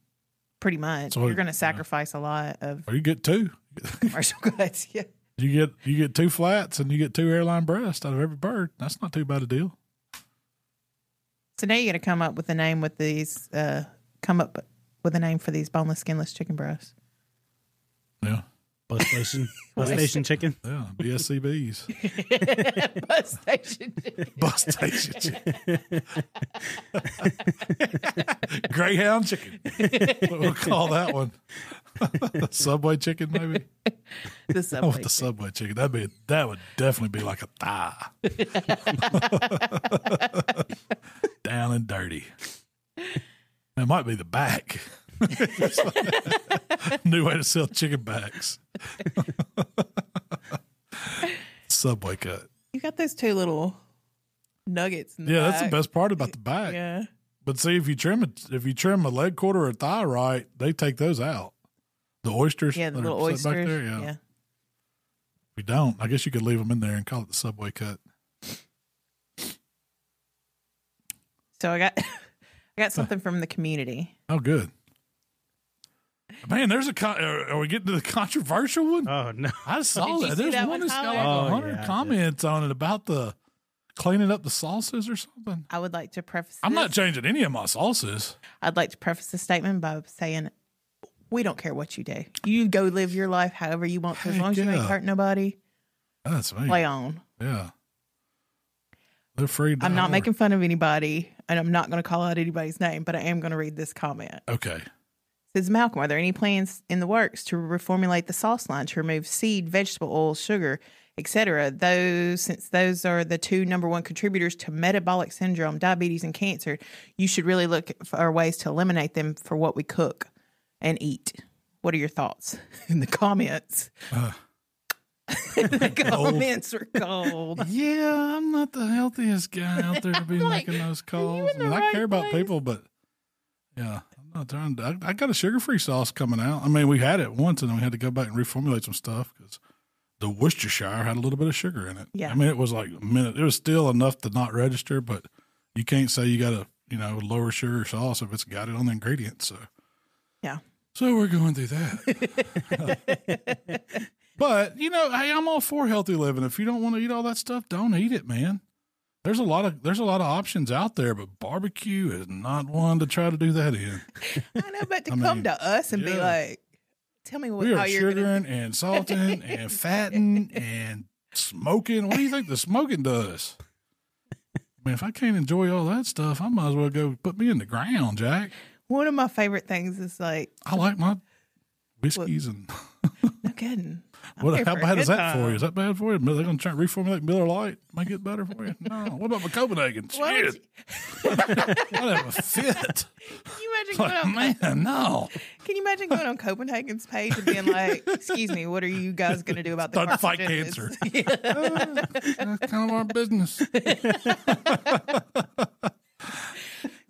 Pretty much. So, You're going to sacrifice a lot of Or you get two. [LAUGHS] commercial goods. Yeah. You get you get two flats and you get two airline breasts out of every bird. That's not too bad a deal. So now you got to come up with a name with these. Uh, come up with a name for these boneless, skinless chicken breasts. Yeah. Bus station, [LAUGHS] bus station chicken. Yeah. BSCBs. Bus [LAUGHS] station. Bus station chicken. [LAUGHS] Greyhound chicken. We'll call that one. Subway chicken, maybe. the Oh, subway. with the Subway chicken. That'd be that would definitely be like a thigh. Down and dirty. It might be the back. [LAUGHS] New way to sell chicken backs. [LAUGHS] Subway cut. you got those two little nuggets. In the Yeah, that's the best part about the back. Yeah. But see, if you trim it, if you trim a leg quarter or a thigh right, they take those out. The oysters, Yeah, the little set back oysters. there, yeah. yeah. You don't, I guess you could leave them in there and call it the Subway cut. So I got [LAUGHS] got something from the community. Oh, good. Man, there's a. Con- are are we getting to the controversial one? Oh no! I saw Did you that. see There's that one one that's got like Oh, a hundred yeah, I did. comments on it about the cleaning up the sauces or something. I would like to preface I'm not changing any of my sauces. I'd like to preface the statement by saying we don't care what you do. You go live your life however you want to, as Heck long as you ain't yeah. hurt nobody. That's me. Play on. Yeah. They're free. to I'm not holler. making fun of anybody, and I'm not going to call out anybody's name, but I am going to read this comment. Okay. Says Malcom, are there any plans in the works to reformulate the sauce line to remove seed, vegetable oil, sugar, etc.? Those since those are the two number one contributors to metabolic syndrome, diabetes, and cancer, you should really look for ways to eliminate them for what we cook and eat. What are your thoughts [LAUGHS] in the comments? Uh, the comments are cold. yeah, I'm not the healthiest guy out there to be [LAUGHS] Like, making those calls. I mean, the I right care about place? people, but yeah, I'm not trying to. I, I got a sugar free sauce coming out. I mean, we had it once and then we had to go back and reformulate some stuff because the Worcestershire had a little bit of sugar in it. Yeah. I mean, it was like a minute. It was still enough to not register, but you can't say you got a you know lower sugar sauce if it's got it on the ingredients. So Yeah. so we're going through that. [LAUGHS] [LAUGHS] but you know, hey, I'm all for healthy living. If you don't want to eat all that stuff, don't eat it, man. There's a lot of there's a lot of options out there, but barbecue is not one to try to do that in. [LAUGHS] I know, but to I come mean, to us and be like, tell me what, We are sugaring and salting [LAUGHS] and fatting and smoking. What do you think the smoking does? I mean, if I can't enjoy all that stuff, I might as well go put me in the ground, Jack. One of my favorite things is like, I like my whiskeys and no kidding. What? How bad is that for you? Is that bad for you? They're going to try to reformulate Miller Lite, make it better for you? No. What about my Copenhagen? [LAUGHS] Shit, [LAUGHS] I'd have a fit. Can you imagine going Like, on? man, no. Can you imagine going on Copenhagen's page and being like, "Excuse me, what are you guys going to do about the Start fight carcinogens?" [LAUGHS] Ah, that's kind of our business.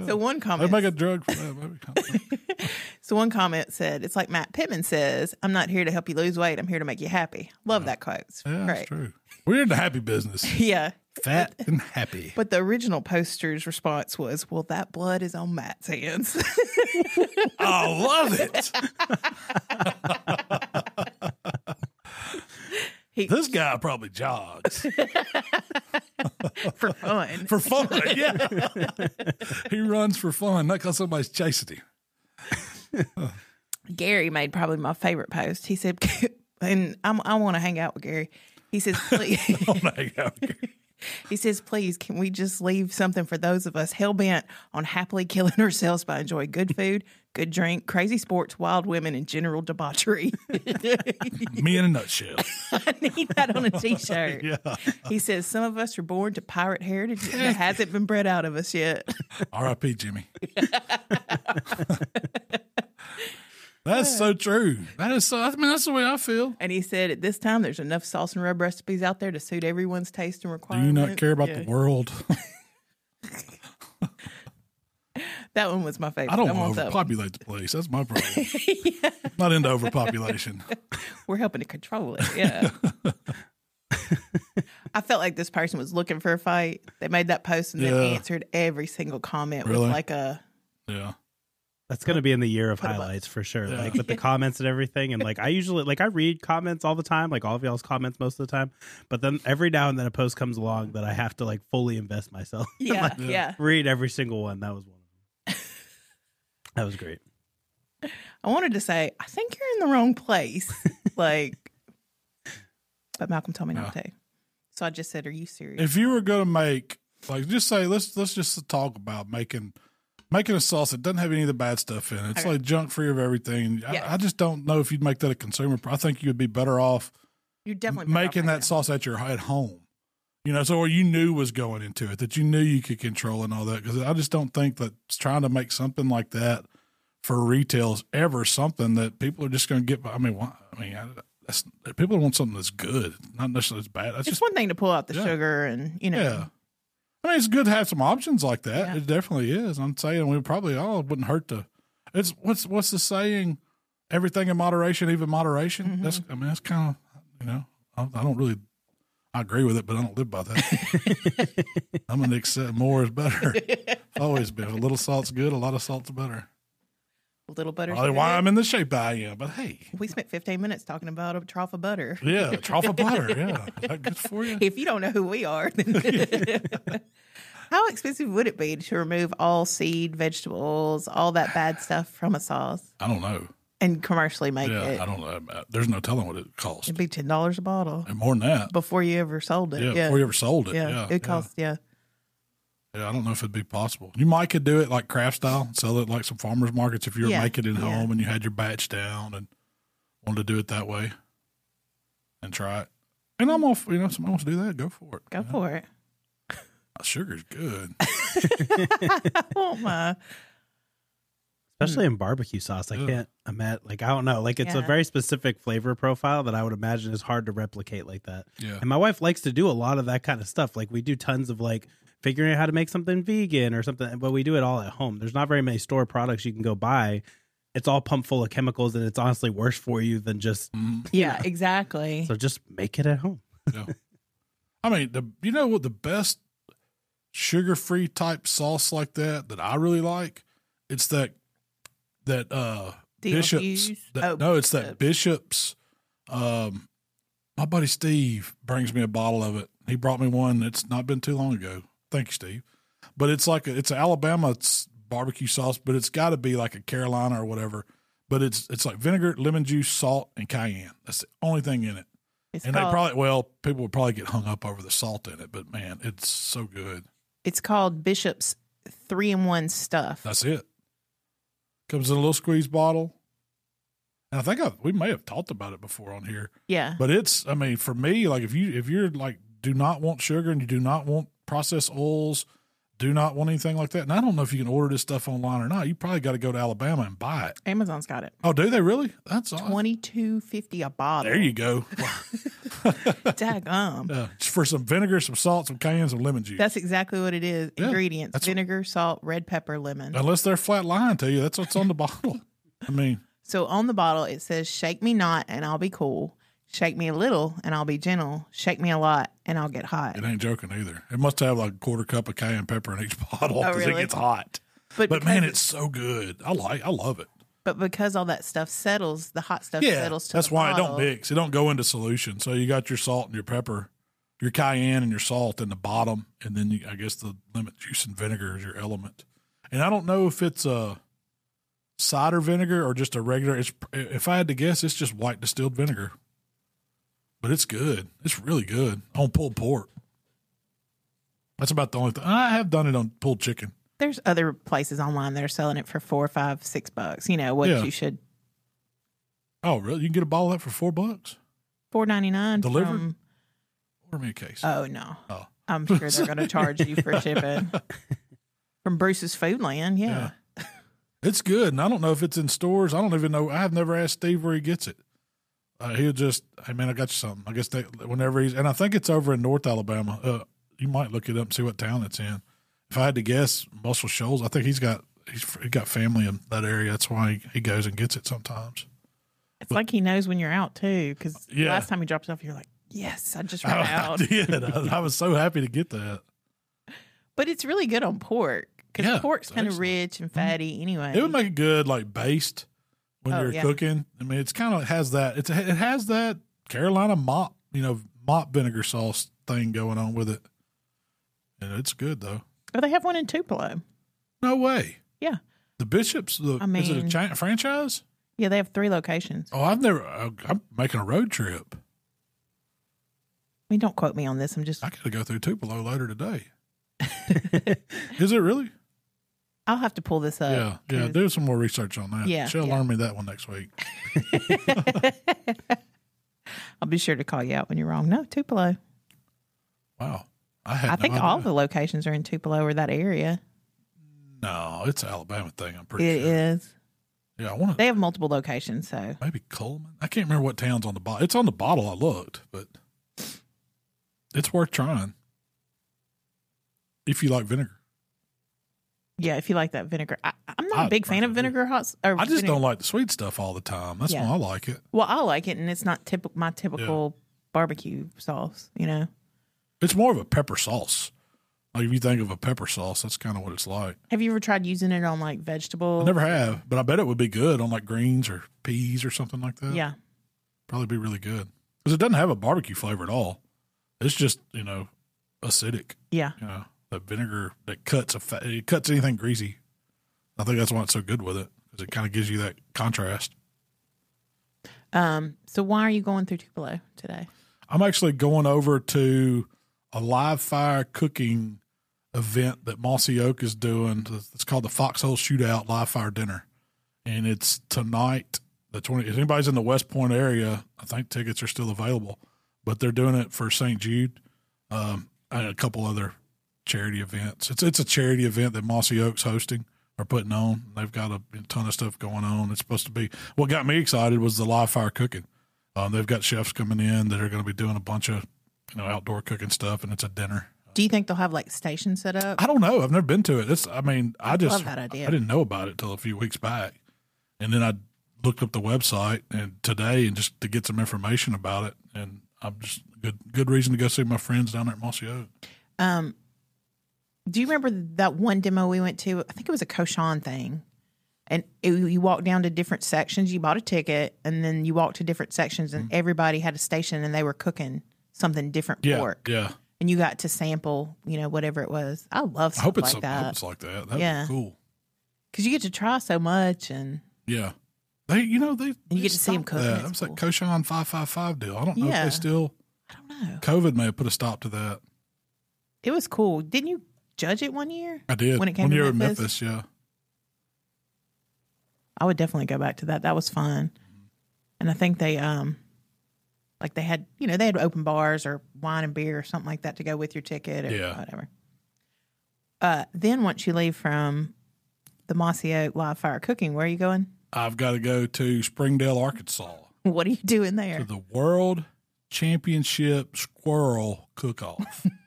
So one They comment, make a drug for that, [LAUGHS] so one comment said, "It's like Matt Pittman says, I'm not here to help you lose weight. I'm here to make you happy." Love that quote. It's Yeah, great. that's true. We're in the happy business. [LAUGHS] Yeah. Fat and happy. But the original poster's response was, "Well, that blood is on Matt's hands." [LAUGHS] I love it. He, This guy probably jogs [LAUGHS] for fun. for fun. Yeah. he runs for fun, not because somebody's chasing him. Gary made probably my favorite post. He said, [LAUGHS] and I'm, I want to hang out with Gary. He says, please, Oh, my God. He says, please, can we just leave something for those of us hell bent on happily killing [LAUGHS] ourselves by enjoying good food, good drink, crazy sports, wild women, and general debauchery? [LAUGHS] Me in a nutshell. [LAUGHS] I need that on a t shirt. Yeah. He says, some of us are born to pirate heritage that hasn't been bred out of us yet. R.I.P. Jimmy. That's so true. That is so. I mean, that's the way I feel. And he said, at this time, there's enough sauce and rub recipes out there to suit everyone's taste and Do requirements. you not care about Yeah. the world? [LAUGHS] [LAUGHS] That one was my favorite. I don't want want to that one. overpopulate the place. That's my problem. [LAUGHS] Not into overpopulation. We're helping to control it. Yeah. I felt like this person was looking for a fight. They made that post and then Yeah. answered every single comment Really? with like a Yeah. That's going to be in the year of Put 'em up. highlights for sure. Yeah. Like with the [LAUGHS] comments and everything. And like I usually like I read comments all the time, like all of y'all's comments most of the time. But then every now and then a post comes along that I have to like fully invest myself. [LAUGHS] yeah, Like, yeah. read every single one. That was one of them. that was great. I wanted to say, I think you're in the wrong place. [LAUGHS] like, but Malcom told me not to. So I just said, Are you serious? If you were going to make, like, just say, let's let's just talk about making making a sauce that doesn't have any of the bad stuff in it. It's Okay. like junk free of everything. Yeah. I, I just don't know if you'd make that a consumer. I think you'd be better off you're definitely making that sauce at your at home. You know, so or you knew was going into it that you knew you could control and all that. Because I just don't think that trying to make something like that for retail is ever something that people are just going to get. I mean, why, I mean, I, that's, people want something that's good, not necessarily that's bad. That's It's just one thing to pull out the Yeah. sugar and, you know, yeah. I mean, it's good to have some options like that. Yeah. It definitely is. I'm saying we probably all wouldn't hurt to. It's what's what's the saying? Everything in moderation, even moderation. Mm-hmm. That's I mean that's kind of you know I, I don't really I agree with it, but I don't live by that. [LAUGHS] I'm gonna accept more is better. Always been a little salt's good, a lot of salt's better. A little butter. Probably oh, why I'm in the shape I am. But hey, We spent 15 minutes talking about a trough of butter. yeah, trough of butter. [LAUGHS] Yeah, is that good for you? If you don't know who we are, then [LAUGHS] [LAUGHS] how expensive would it be to remove all seed, vegetables, all that bad stuff from a sauce I don't know. and commercially make Yeah, it? I don't know. Uh, there's no telling what it costs. It'd be ten dollars a bottle And more than that. before you ever sold it. Yeah, Yeah, before you ever sold it. yeah, Yeah, it costs. Yeah, Yeah, I don't know if it'd be possible. You might could do it like craft style, sell it like some farmers markets if you were Yeah, making it at yeah. home and you had your batch down and wanted to do it that way and try it. And I'm off, you know, if somebody wants to do that, go for it. go for it. Sugar's good. I [LAUGHS] want [LAUGHS] oh, my Especially in barbecue sauce. I Ugh. can't imagine like I don't know. Like it's a very specific flavor profile that I would imagine is hard to replicate like that. Yeah. And my wife likes to do a lot of that kind of stuff. Like we do tons of like figuring out how to make something vegan or something, but we do it all at home. There's not very many store products you can go buy. It's all pumped full of chemicals and it's honestly worse for you than just Mhm. yeah, exactly. so just make it at home. Yeah. I mean, the you know what the best sugar free type sauce like that that I really like? It's that that uh Bishop's. That, Oh, no, it's that uh, Bishop's. Um, my buddy Steve brings me a bottle of it. He brought me one. It's not been too long ago. Thank you, Steve. But it's like a, it's Alabama it's barbecue sauce, but it's got to be like a Carolina or whatever. But it's it's like vinegar, lemon juice, salt, and cayenne. That's the only thing in it. It's and called, they probably well, people would probably get hung up over the salt in it, but man, it's so good. it's called Bishop's three in one stuff. That's it. Comes in a little squeeze bottle. And I think I, we may have talked about it before on here. yeah, But it's, I mean, for me, like if you if you're like do not want sugar and you do not want processed oils, do not want anything like that. And I don't know if you can order this stuff online or not. You probably got to go to Alabama and buy it. Amazon's got it. Oh, do they really? That's awesome. Twenty two fifty a bottle. There you go. [LAUGHS] Daggum. [LAUGHS] Uh, for some vinegar, some salt, some cayenne, some lemon juice. That's exactly what it is. Yeah, Ingredients: vinegar, salt, red pepper, lemon. Unless they're flat lying to you, that's what's on the [LAUGHS] bottle. I mean, So on the bottle it says, "Shake me not, and I'll be cool. Shake me a little, and I'll be gentle. Shake me a lot, and I'll get hot." it ain't joking either. It must have like a quarter cup of cayenne pepper in each [LAUGHS] bottle Oh, because really? it gets hot. But But man, it's so good. I like, I love it. but because all that stuff settles, the hot stuff Yeah, settles to the bottom. that's why it don't mix. It don't go into solution. So you got your salt and your pepper, your cayenne and your salt in the bottom, and then you, I guess the lemon juice and vinegar is your element. And I don't know if it's a cider vinegar or just a regular. It's if I had to guess, it's just white distilled vinegar. But it's good. It's really good on pulled pork. That's about the only thing. I have done it on pulled chicken. There's other places online that are selling it for four, five, six bucks. You know what Yeah. you should Oh, really? You can get a bottle of that for four bucks? four ninety nine. Delivered? From, Order me a case. oh no, Oh. I'm sure they're going to charge you for [LAUGHS] shipping from Bruce's Foodland. Yeah. It's good, and I don't know if it's in stores. I don't even know. I have never asked Steve where he gets it. Uh, he'll just, hey man, I got you something. I guess they, whenever he's, and I think it's over in North Alabama. Uh, you might look it up and see what town it's in. If I had to guess, Muscle Shoals. I think he's got he's he got family in that area. That's why he, he goes and gets it sometimes. It's like he knows when you're out too. Because Yeah. last time he dropped it off, you're like, yes, I just I, [LAUGHS] ran I out. did. I, I was so happy to get that. But it's really good on pork because Yeah, pork's kind of. Mm-hmm. rich and fatty anyway. It would make it good like based when Oh, you're yeah. cooking. I mean, it's kind of has that. It's it has that Carolina mop, you know, mop vinegar sauce thing going on with it, and it's good though. oh, they have one in Tupelo. No way. Yeah. The Bishops. The, I mean, is it a chi- franchise? Yeah, they have three locations. Oh, I've never. I'm making a road trip. I mean, don't quote me on this. I'm just, I got to go through Tupelo later today. [LAUGHS] is it really? I'll have to pull this up. yeah, yeah. Do some more research on that. Yeah, she'll yeah. learn me that one next week. [LAUGHS] [LAUGHS] I'll be sure to call you out when you're wrong. No, Tupelo. Wow, I had. I no think all the locations are in Tupelo or that area. No, it's an Alabama thing. I'm pretty It sure. is. Yeah, I want to. They have multiple locations, so maybe Coleman. I can't remember what town's on the bottle. It's on the bottle. I looked, but it's worth trying if you like vinegar. Yeah. If you like that vinegar, I, I'm not I- a big fan of vinegar hot. I just vinegar- don't like the sweet stuff all the time. That's Yeah. why I like it. Well, I like it, and it's not typical my typical barbecue sauce. You know. It's more of a pepper sauce. Like if you think of a pepper sauce, that's kind of what it's like. Have you ever tried using it on like I vegetables? never have, but I bet it would be good on like greens or peas or something like that. Yeah. probably be really good because it doesn't have a barbecue flavor at all. It's just you know acidic. Yeah. you know, the vinegar that cuts a fa- it cuts anything greasy. I think that's why it's so good with it because it kind of gives you that contrast. Um. So why are you going through Tupelo today? I'm actually going over to a live fire cooking event that Mossy Oak is doing. It's called the Foxhole Shootout Live Fire Dinner, and it's tonight. The twenty. If anybody's in the West Point area, I think tickets are still available, but they're doing it for St. Jude um, and a couple other charity events. It's it's a charity event that Mossy Oak's hosting or putting on. They've got a ton of stuff going on. It's supposed to be. What got me excited was the live fire cooking. Um, they've got chefs coming in that are going to be doing a bunch of you know outdoor cooking stuff, and it's a dinner. Do you think they'll have like stations set up? I don't know. I've never been to it. It's. I mean, I just love that idea. I didn't know about it till a few weeks back, and then I looked up the website and today and just to get some information about it, and I'm just good good reason to go see my friends down there at Mossy Oak. Um, do you remember that one demo we went to? I think it was a Cochon thing. And it, you walked down to different sections. You bought a ticket, and then you walked to different sections, and mm. everybody had a station, and they were cooking something different Yeah, pork, yeah. and you got to sample, you know, whatever it was. I love I stuff hope it's like I hope that it's like that. That'd Yeah. cool. because you get to try so much, and Yeah. They, you know, they. you they get to see them cooking. That. That was that cool. Cochon five five five deal. I don't know if they still. I don't know. COVID may have put a stop to that. It was cool. Didn't you judge it one year? I did When it came one to year in Memphis? Memphis. Yeah, I would definitely go back to that. That was fun. And I think they um like they had you know, they had open bars or wine and beer or something like that to go with your ticket or Yeah. whatever. Uh then once you leave from the Mossy Oak live fire cooking, where are you going? I've got to go to Springdale, Arkansas, What are you doing there? to there? the World Championship Squirrel Cook-Off. [LAUGHS]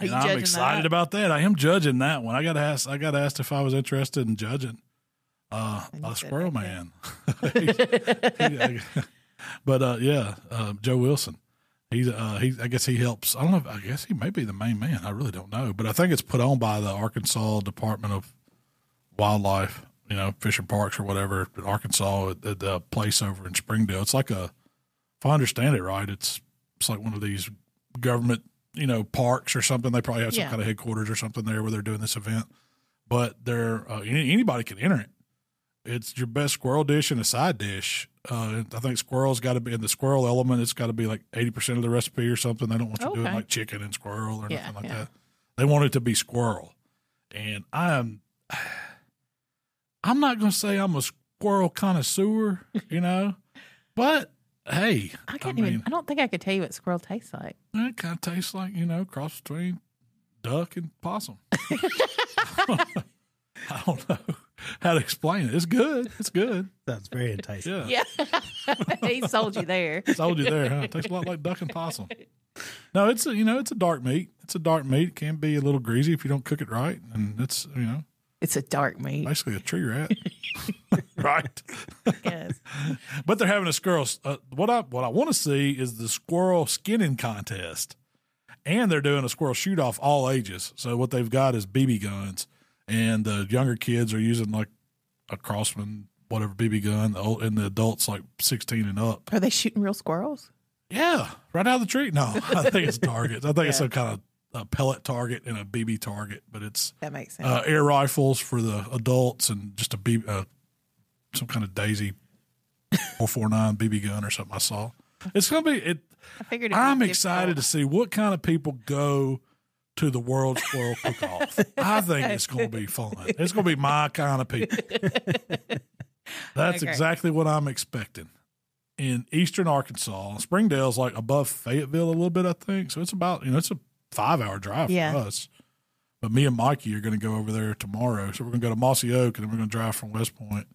Are you And I'm excited that? about that. I am judging that one. I got asked. I got asked if I was interested in judging. Uh, a squirrel man. [LAUGHS] but uh, yeah, uh, Joe Wilson. He's uh, he. I guess he helps. I don't know. If, I guess he may be the main man. I really don't know. But I think it's put on by the Arkansas Department of Wildlife. You know, Fish and Parks or whatever in Arkansas at, at the place over in Springdale. It's like a. If I understand it right, it's it's like one of these government you know parks or something. They probably have some Yeah. kind of headquarters or something there where they're doing this event. But they're uh, any- anybody can enter it. It's your best squirrel dish and a side dish. Uh, I think squirrel's got to be in the squirrel element. It's got to be like eighty percent of the recipe or something. They don't want you doing like chicken and squirrel or Yeah, nothing like yeah. that. They want it to be squirrel, and I'm [SIGHS] I'm not going to say I'm a squirrel connoisseur, you know, [LAUGHS] but hey, I can't I even. I don't think I could tell you what squirrel tastes like. it kind of tastes like you know cross between duck and possum. [LAUGHS] [LAUGHS] I don't know how to explain it. It's good. It's good. Sounds very enticing. Yeah. Yeah, [LAUGHS] he sold you there. sold you there, huh? It tastes a lot like duck and possum. No, it's a, you know it's a dark meat. It's a dark meat. It can be a little greasy if you don't cook it right, and it's you know It's a dark meat. basically a tree rat, [LAUGHS] right? Yes. [LAUGHS] But they're having a squirrel. Uh, what I what I want to see is the squirrel skinning contest, and they're doing a squirrel shoot off all ages. So what they've got is BB guns, and the younger kids are using like a Crosman whatever BB gun, the old, and the adults like sixteen and up. Are they shooting real squirrels? Yeah, right out of the tree. No, [LAUGHS] I think it's targets. I think it's some kind of a pellet target and a BB target, but it's That makes sense. uh, air rifles for the adults and just a B, uh, some kind of Daisy four four nine BB gun or something. I saw. It's gonna be. It. I figured. I'm excited to see what kind of people go to the World Squirrel [LAUGHS] Cook Off. I think it's going to be fun. It's going to be my kind of people. That's Okay. exactly what I'm expecting. In eastern Arkansas, Springdale's like above Fayetteville a little bit, I think. So it's about you know it's a five hour drive Yeah. for us. But me and Mikey are going to go over there tomorrow. So we're going to go to Mossy Oak and then we're going to drive from West Point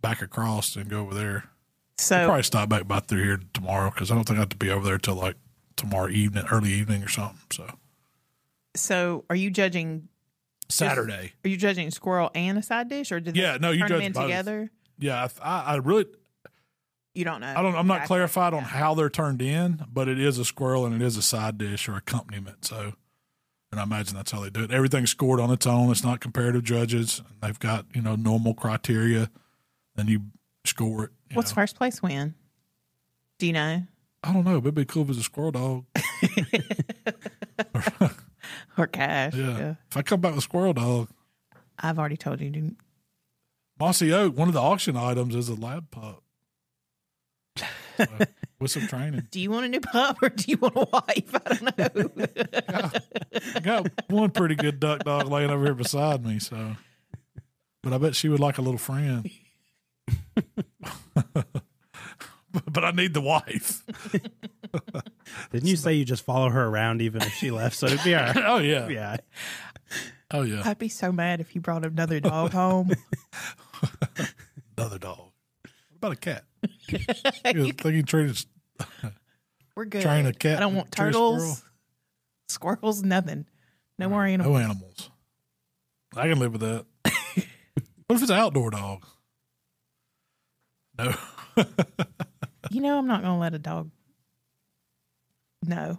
back across and go over there. So Probably stop back by through here tomorrow because I don't think I have to be over there till like tomorrow evening, early evening or something. So so are you judging? Saturday. Are you judging squirrel and a side dish, or did they Yeah, no, you turn them in together? Yeah, I, I I really You don't know. I don't I'm not Exactly. clarified on Yeah. how they're turned in, but it is a squirrel and it is a side dish or accompaniment. So, and I imagine that's how they do it. Everything's scored on its own. It's not comparative judges. They've got you know normal criteria. Then you score it. you What's know. first place win? Do you know? I don't know. But it'd be cool if it's a squirrel dog. [LAUGHS] [LAUGHS] Or cash? Yeah. If I come back with squirrel dog, I've already told you. To, Mossy Oak, one of the auction items is a lab pup. So, [LAUGHS] with some training. do you want a new pup or do you want a wife? I don't know. I got one pretty good duck dog laying over here beside me, so but I bet she would like a little friend. [LAUGHS] but I need the wife. [LAUGHS] Didn't you say you just follow her around even if she left? So it'd be all right. [LAUGHS] Oh yeah. Yeah. Oh yeah. I'd be so mad if you brought another dog home. Another dog. What about a cat? you think you train a- We're good. Trying a cat I don't want treat a turtles, squirrels, nothing. No more animals. no animals. I can live with that. what if it's an outdoor dog? No. [LAUGHS] You know, I'm not going to let a dog. No.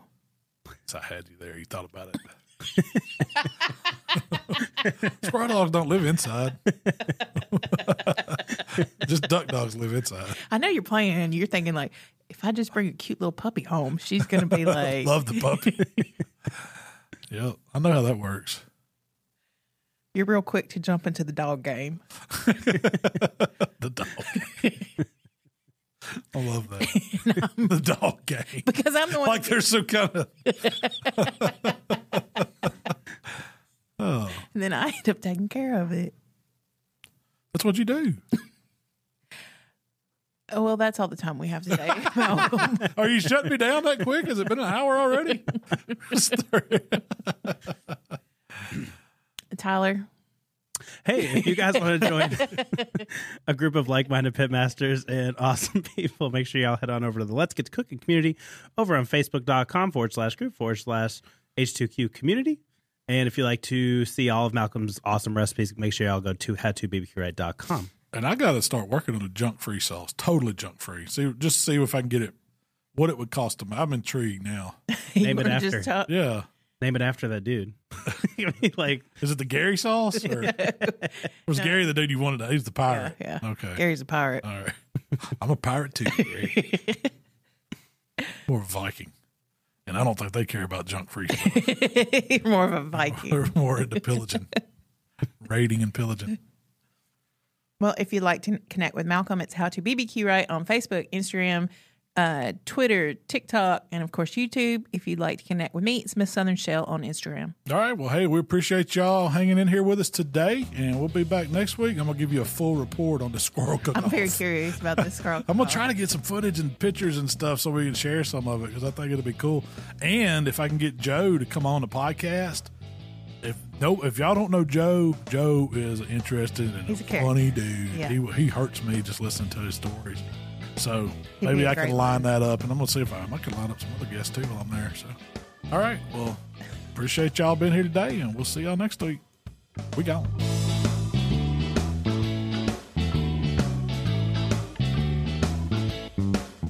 So I had you there. You thought about it. [LAUGHS] Squirrel dogs don't live inside. [LAUGHS] Just duck dogs live inside. I know you're playing you're thinking, like, if I just bring a cute little puppy home, she's going to be like, Love the puppy. yep, I know how that works. You're real quick to jump into the dog game. [LAUGHS] The dog. [LAUGHS] I love that. [LAUGHS] the dog game. Because I'm the one. Like there's some kind of. oh, and then I end up taking care of it. that's what you do. Oh, well, that's all the time we have today. Are you shutting me down that quick? Has it been an hour already? Tyler, Hey, if you guys want to join [LAUGHS] a group of like-minded pitmasters and awesome [LAUGHS] people, make sure y'all head on over to the Let's Get to Cooking community over on Facebook.com forward slash group forward slash H2Q community. And if you like to see all of Malcom's awesome recipes, make sure y'all go to how2bbqright.com. and I got to start working on a junk free sauce, totally junk free. See, just see if I can get it, what it would cost them. I'm intrigued now. you [LAUGHS] Name it after. just tell- Yeah, Name it after that dude. [LAUGHS] Like, is it the Gary sauce or [LAUGHS] was Gary the dude you wanted? To, he's the pirate. Yeah, Okay. Gary's a pirate. All right. [LAUGHS] I'm a pirate too, Gary. or a Viking, and I don't think they care about junk free. You're more of a Viking. They're more into pillaging, raiding and pillaging. Well, if you'd like to connect with Malcom, it's How to BBQ Right on Facebook, Instagram, uh, Twitter, TikTok, and of course YouTube. If you'd like to connect with me, it's Miss Southern Shell on Instagram. All right. Well, hey, we appreciate y'all hanging in here with us today, and we'll be back next week. I'm gonna give you a full report on the squirrel cook. I'm very curious about this squirrel. [LAUGHS] I'm gonna try to get some footage and pictures and stuff so we can share some of it because I think it'll be cool. And if I can get Joe to come on the podcast, if no, if y'all don't know Joe, Joe is interested and He's a character. funny dude. Yeah. He he hurts me just listening to his stories. So maybe I can line that up, and I'm gonna see if I, I can line up some other guests too while I'm there. So, all right. Well, appreciate y'all being here today, and we'll see y'all next week. We gone.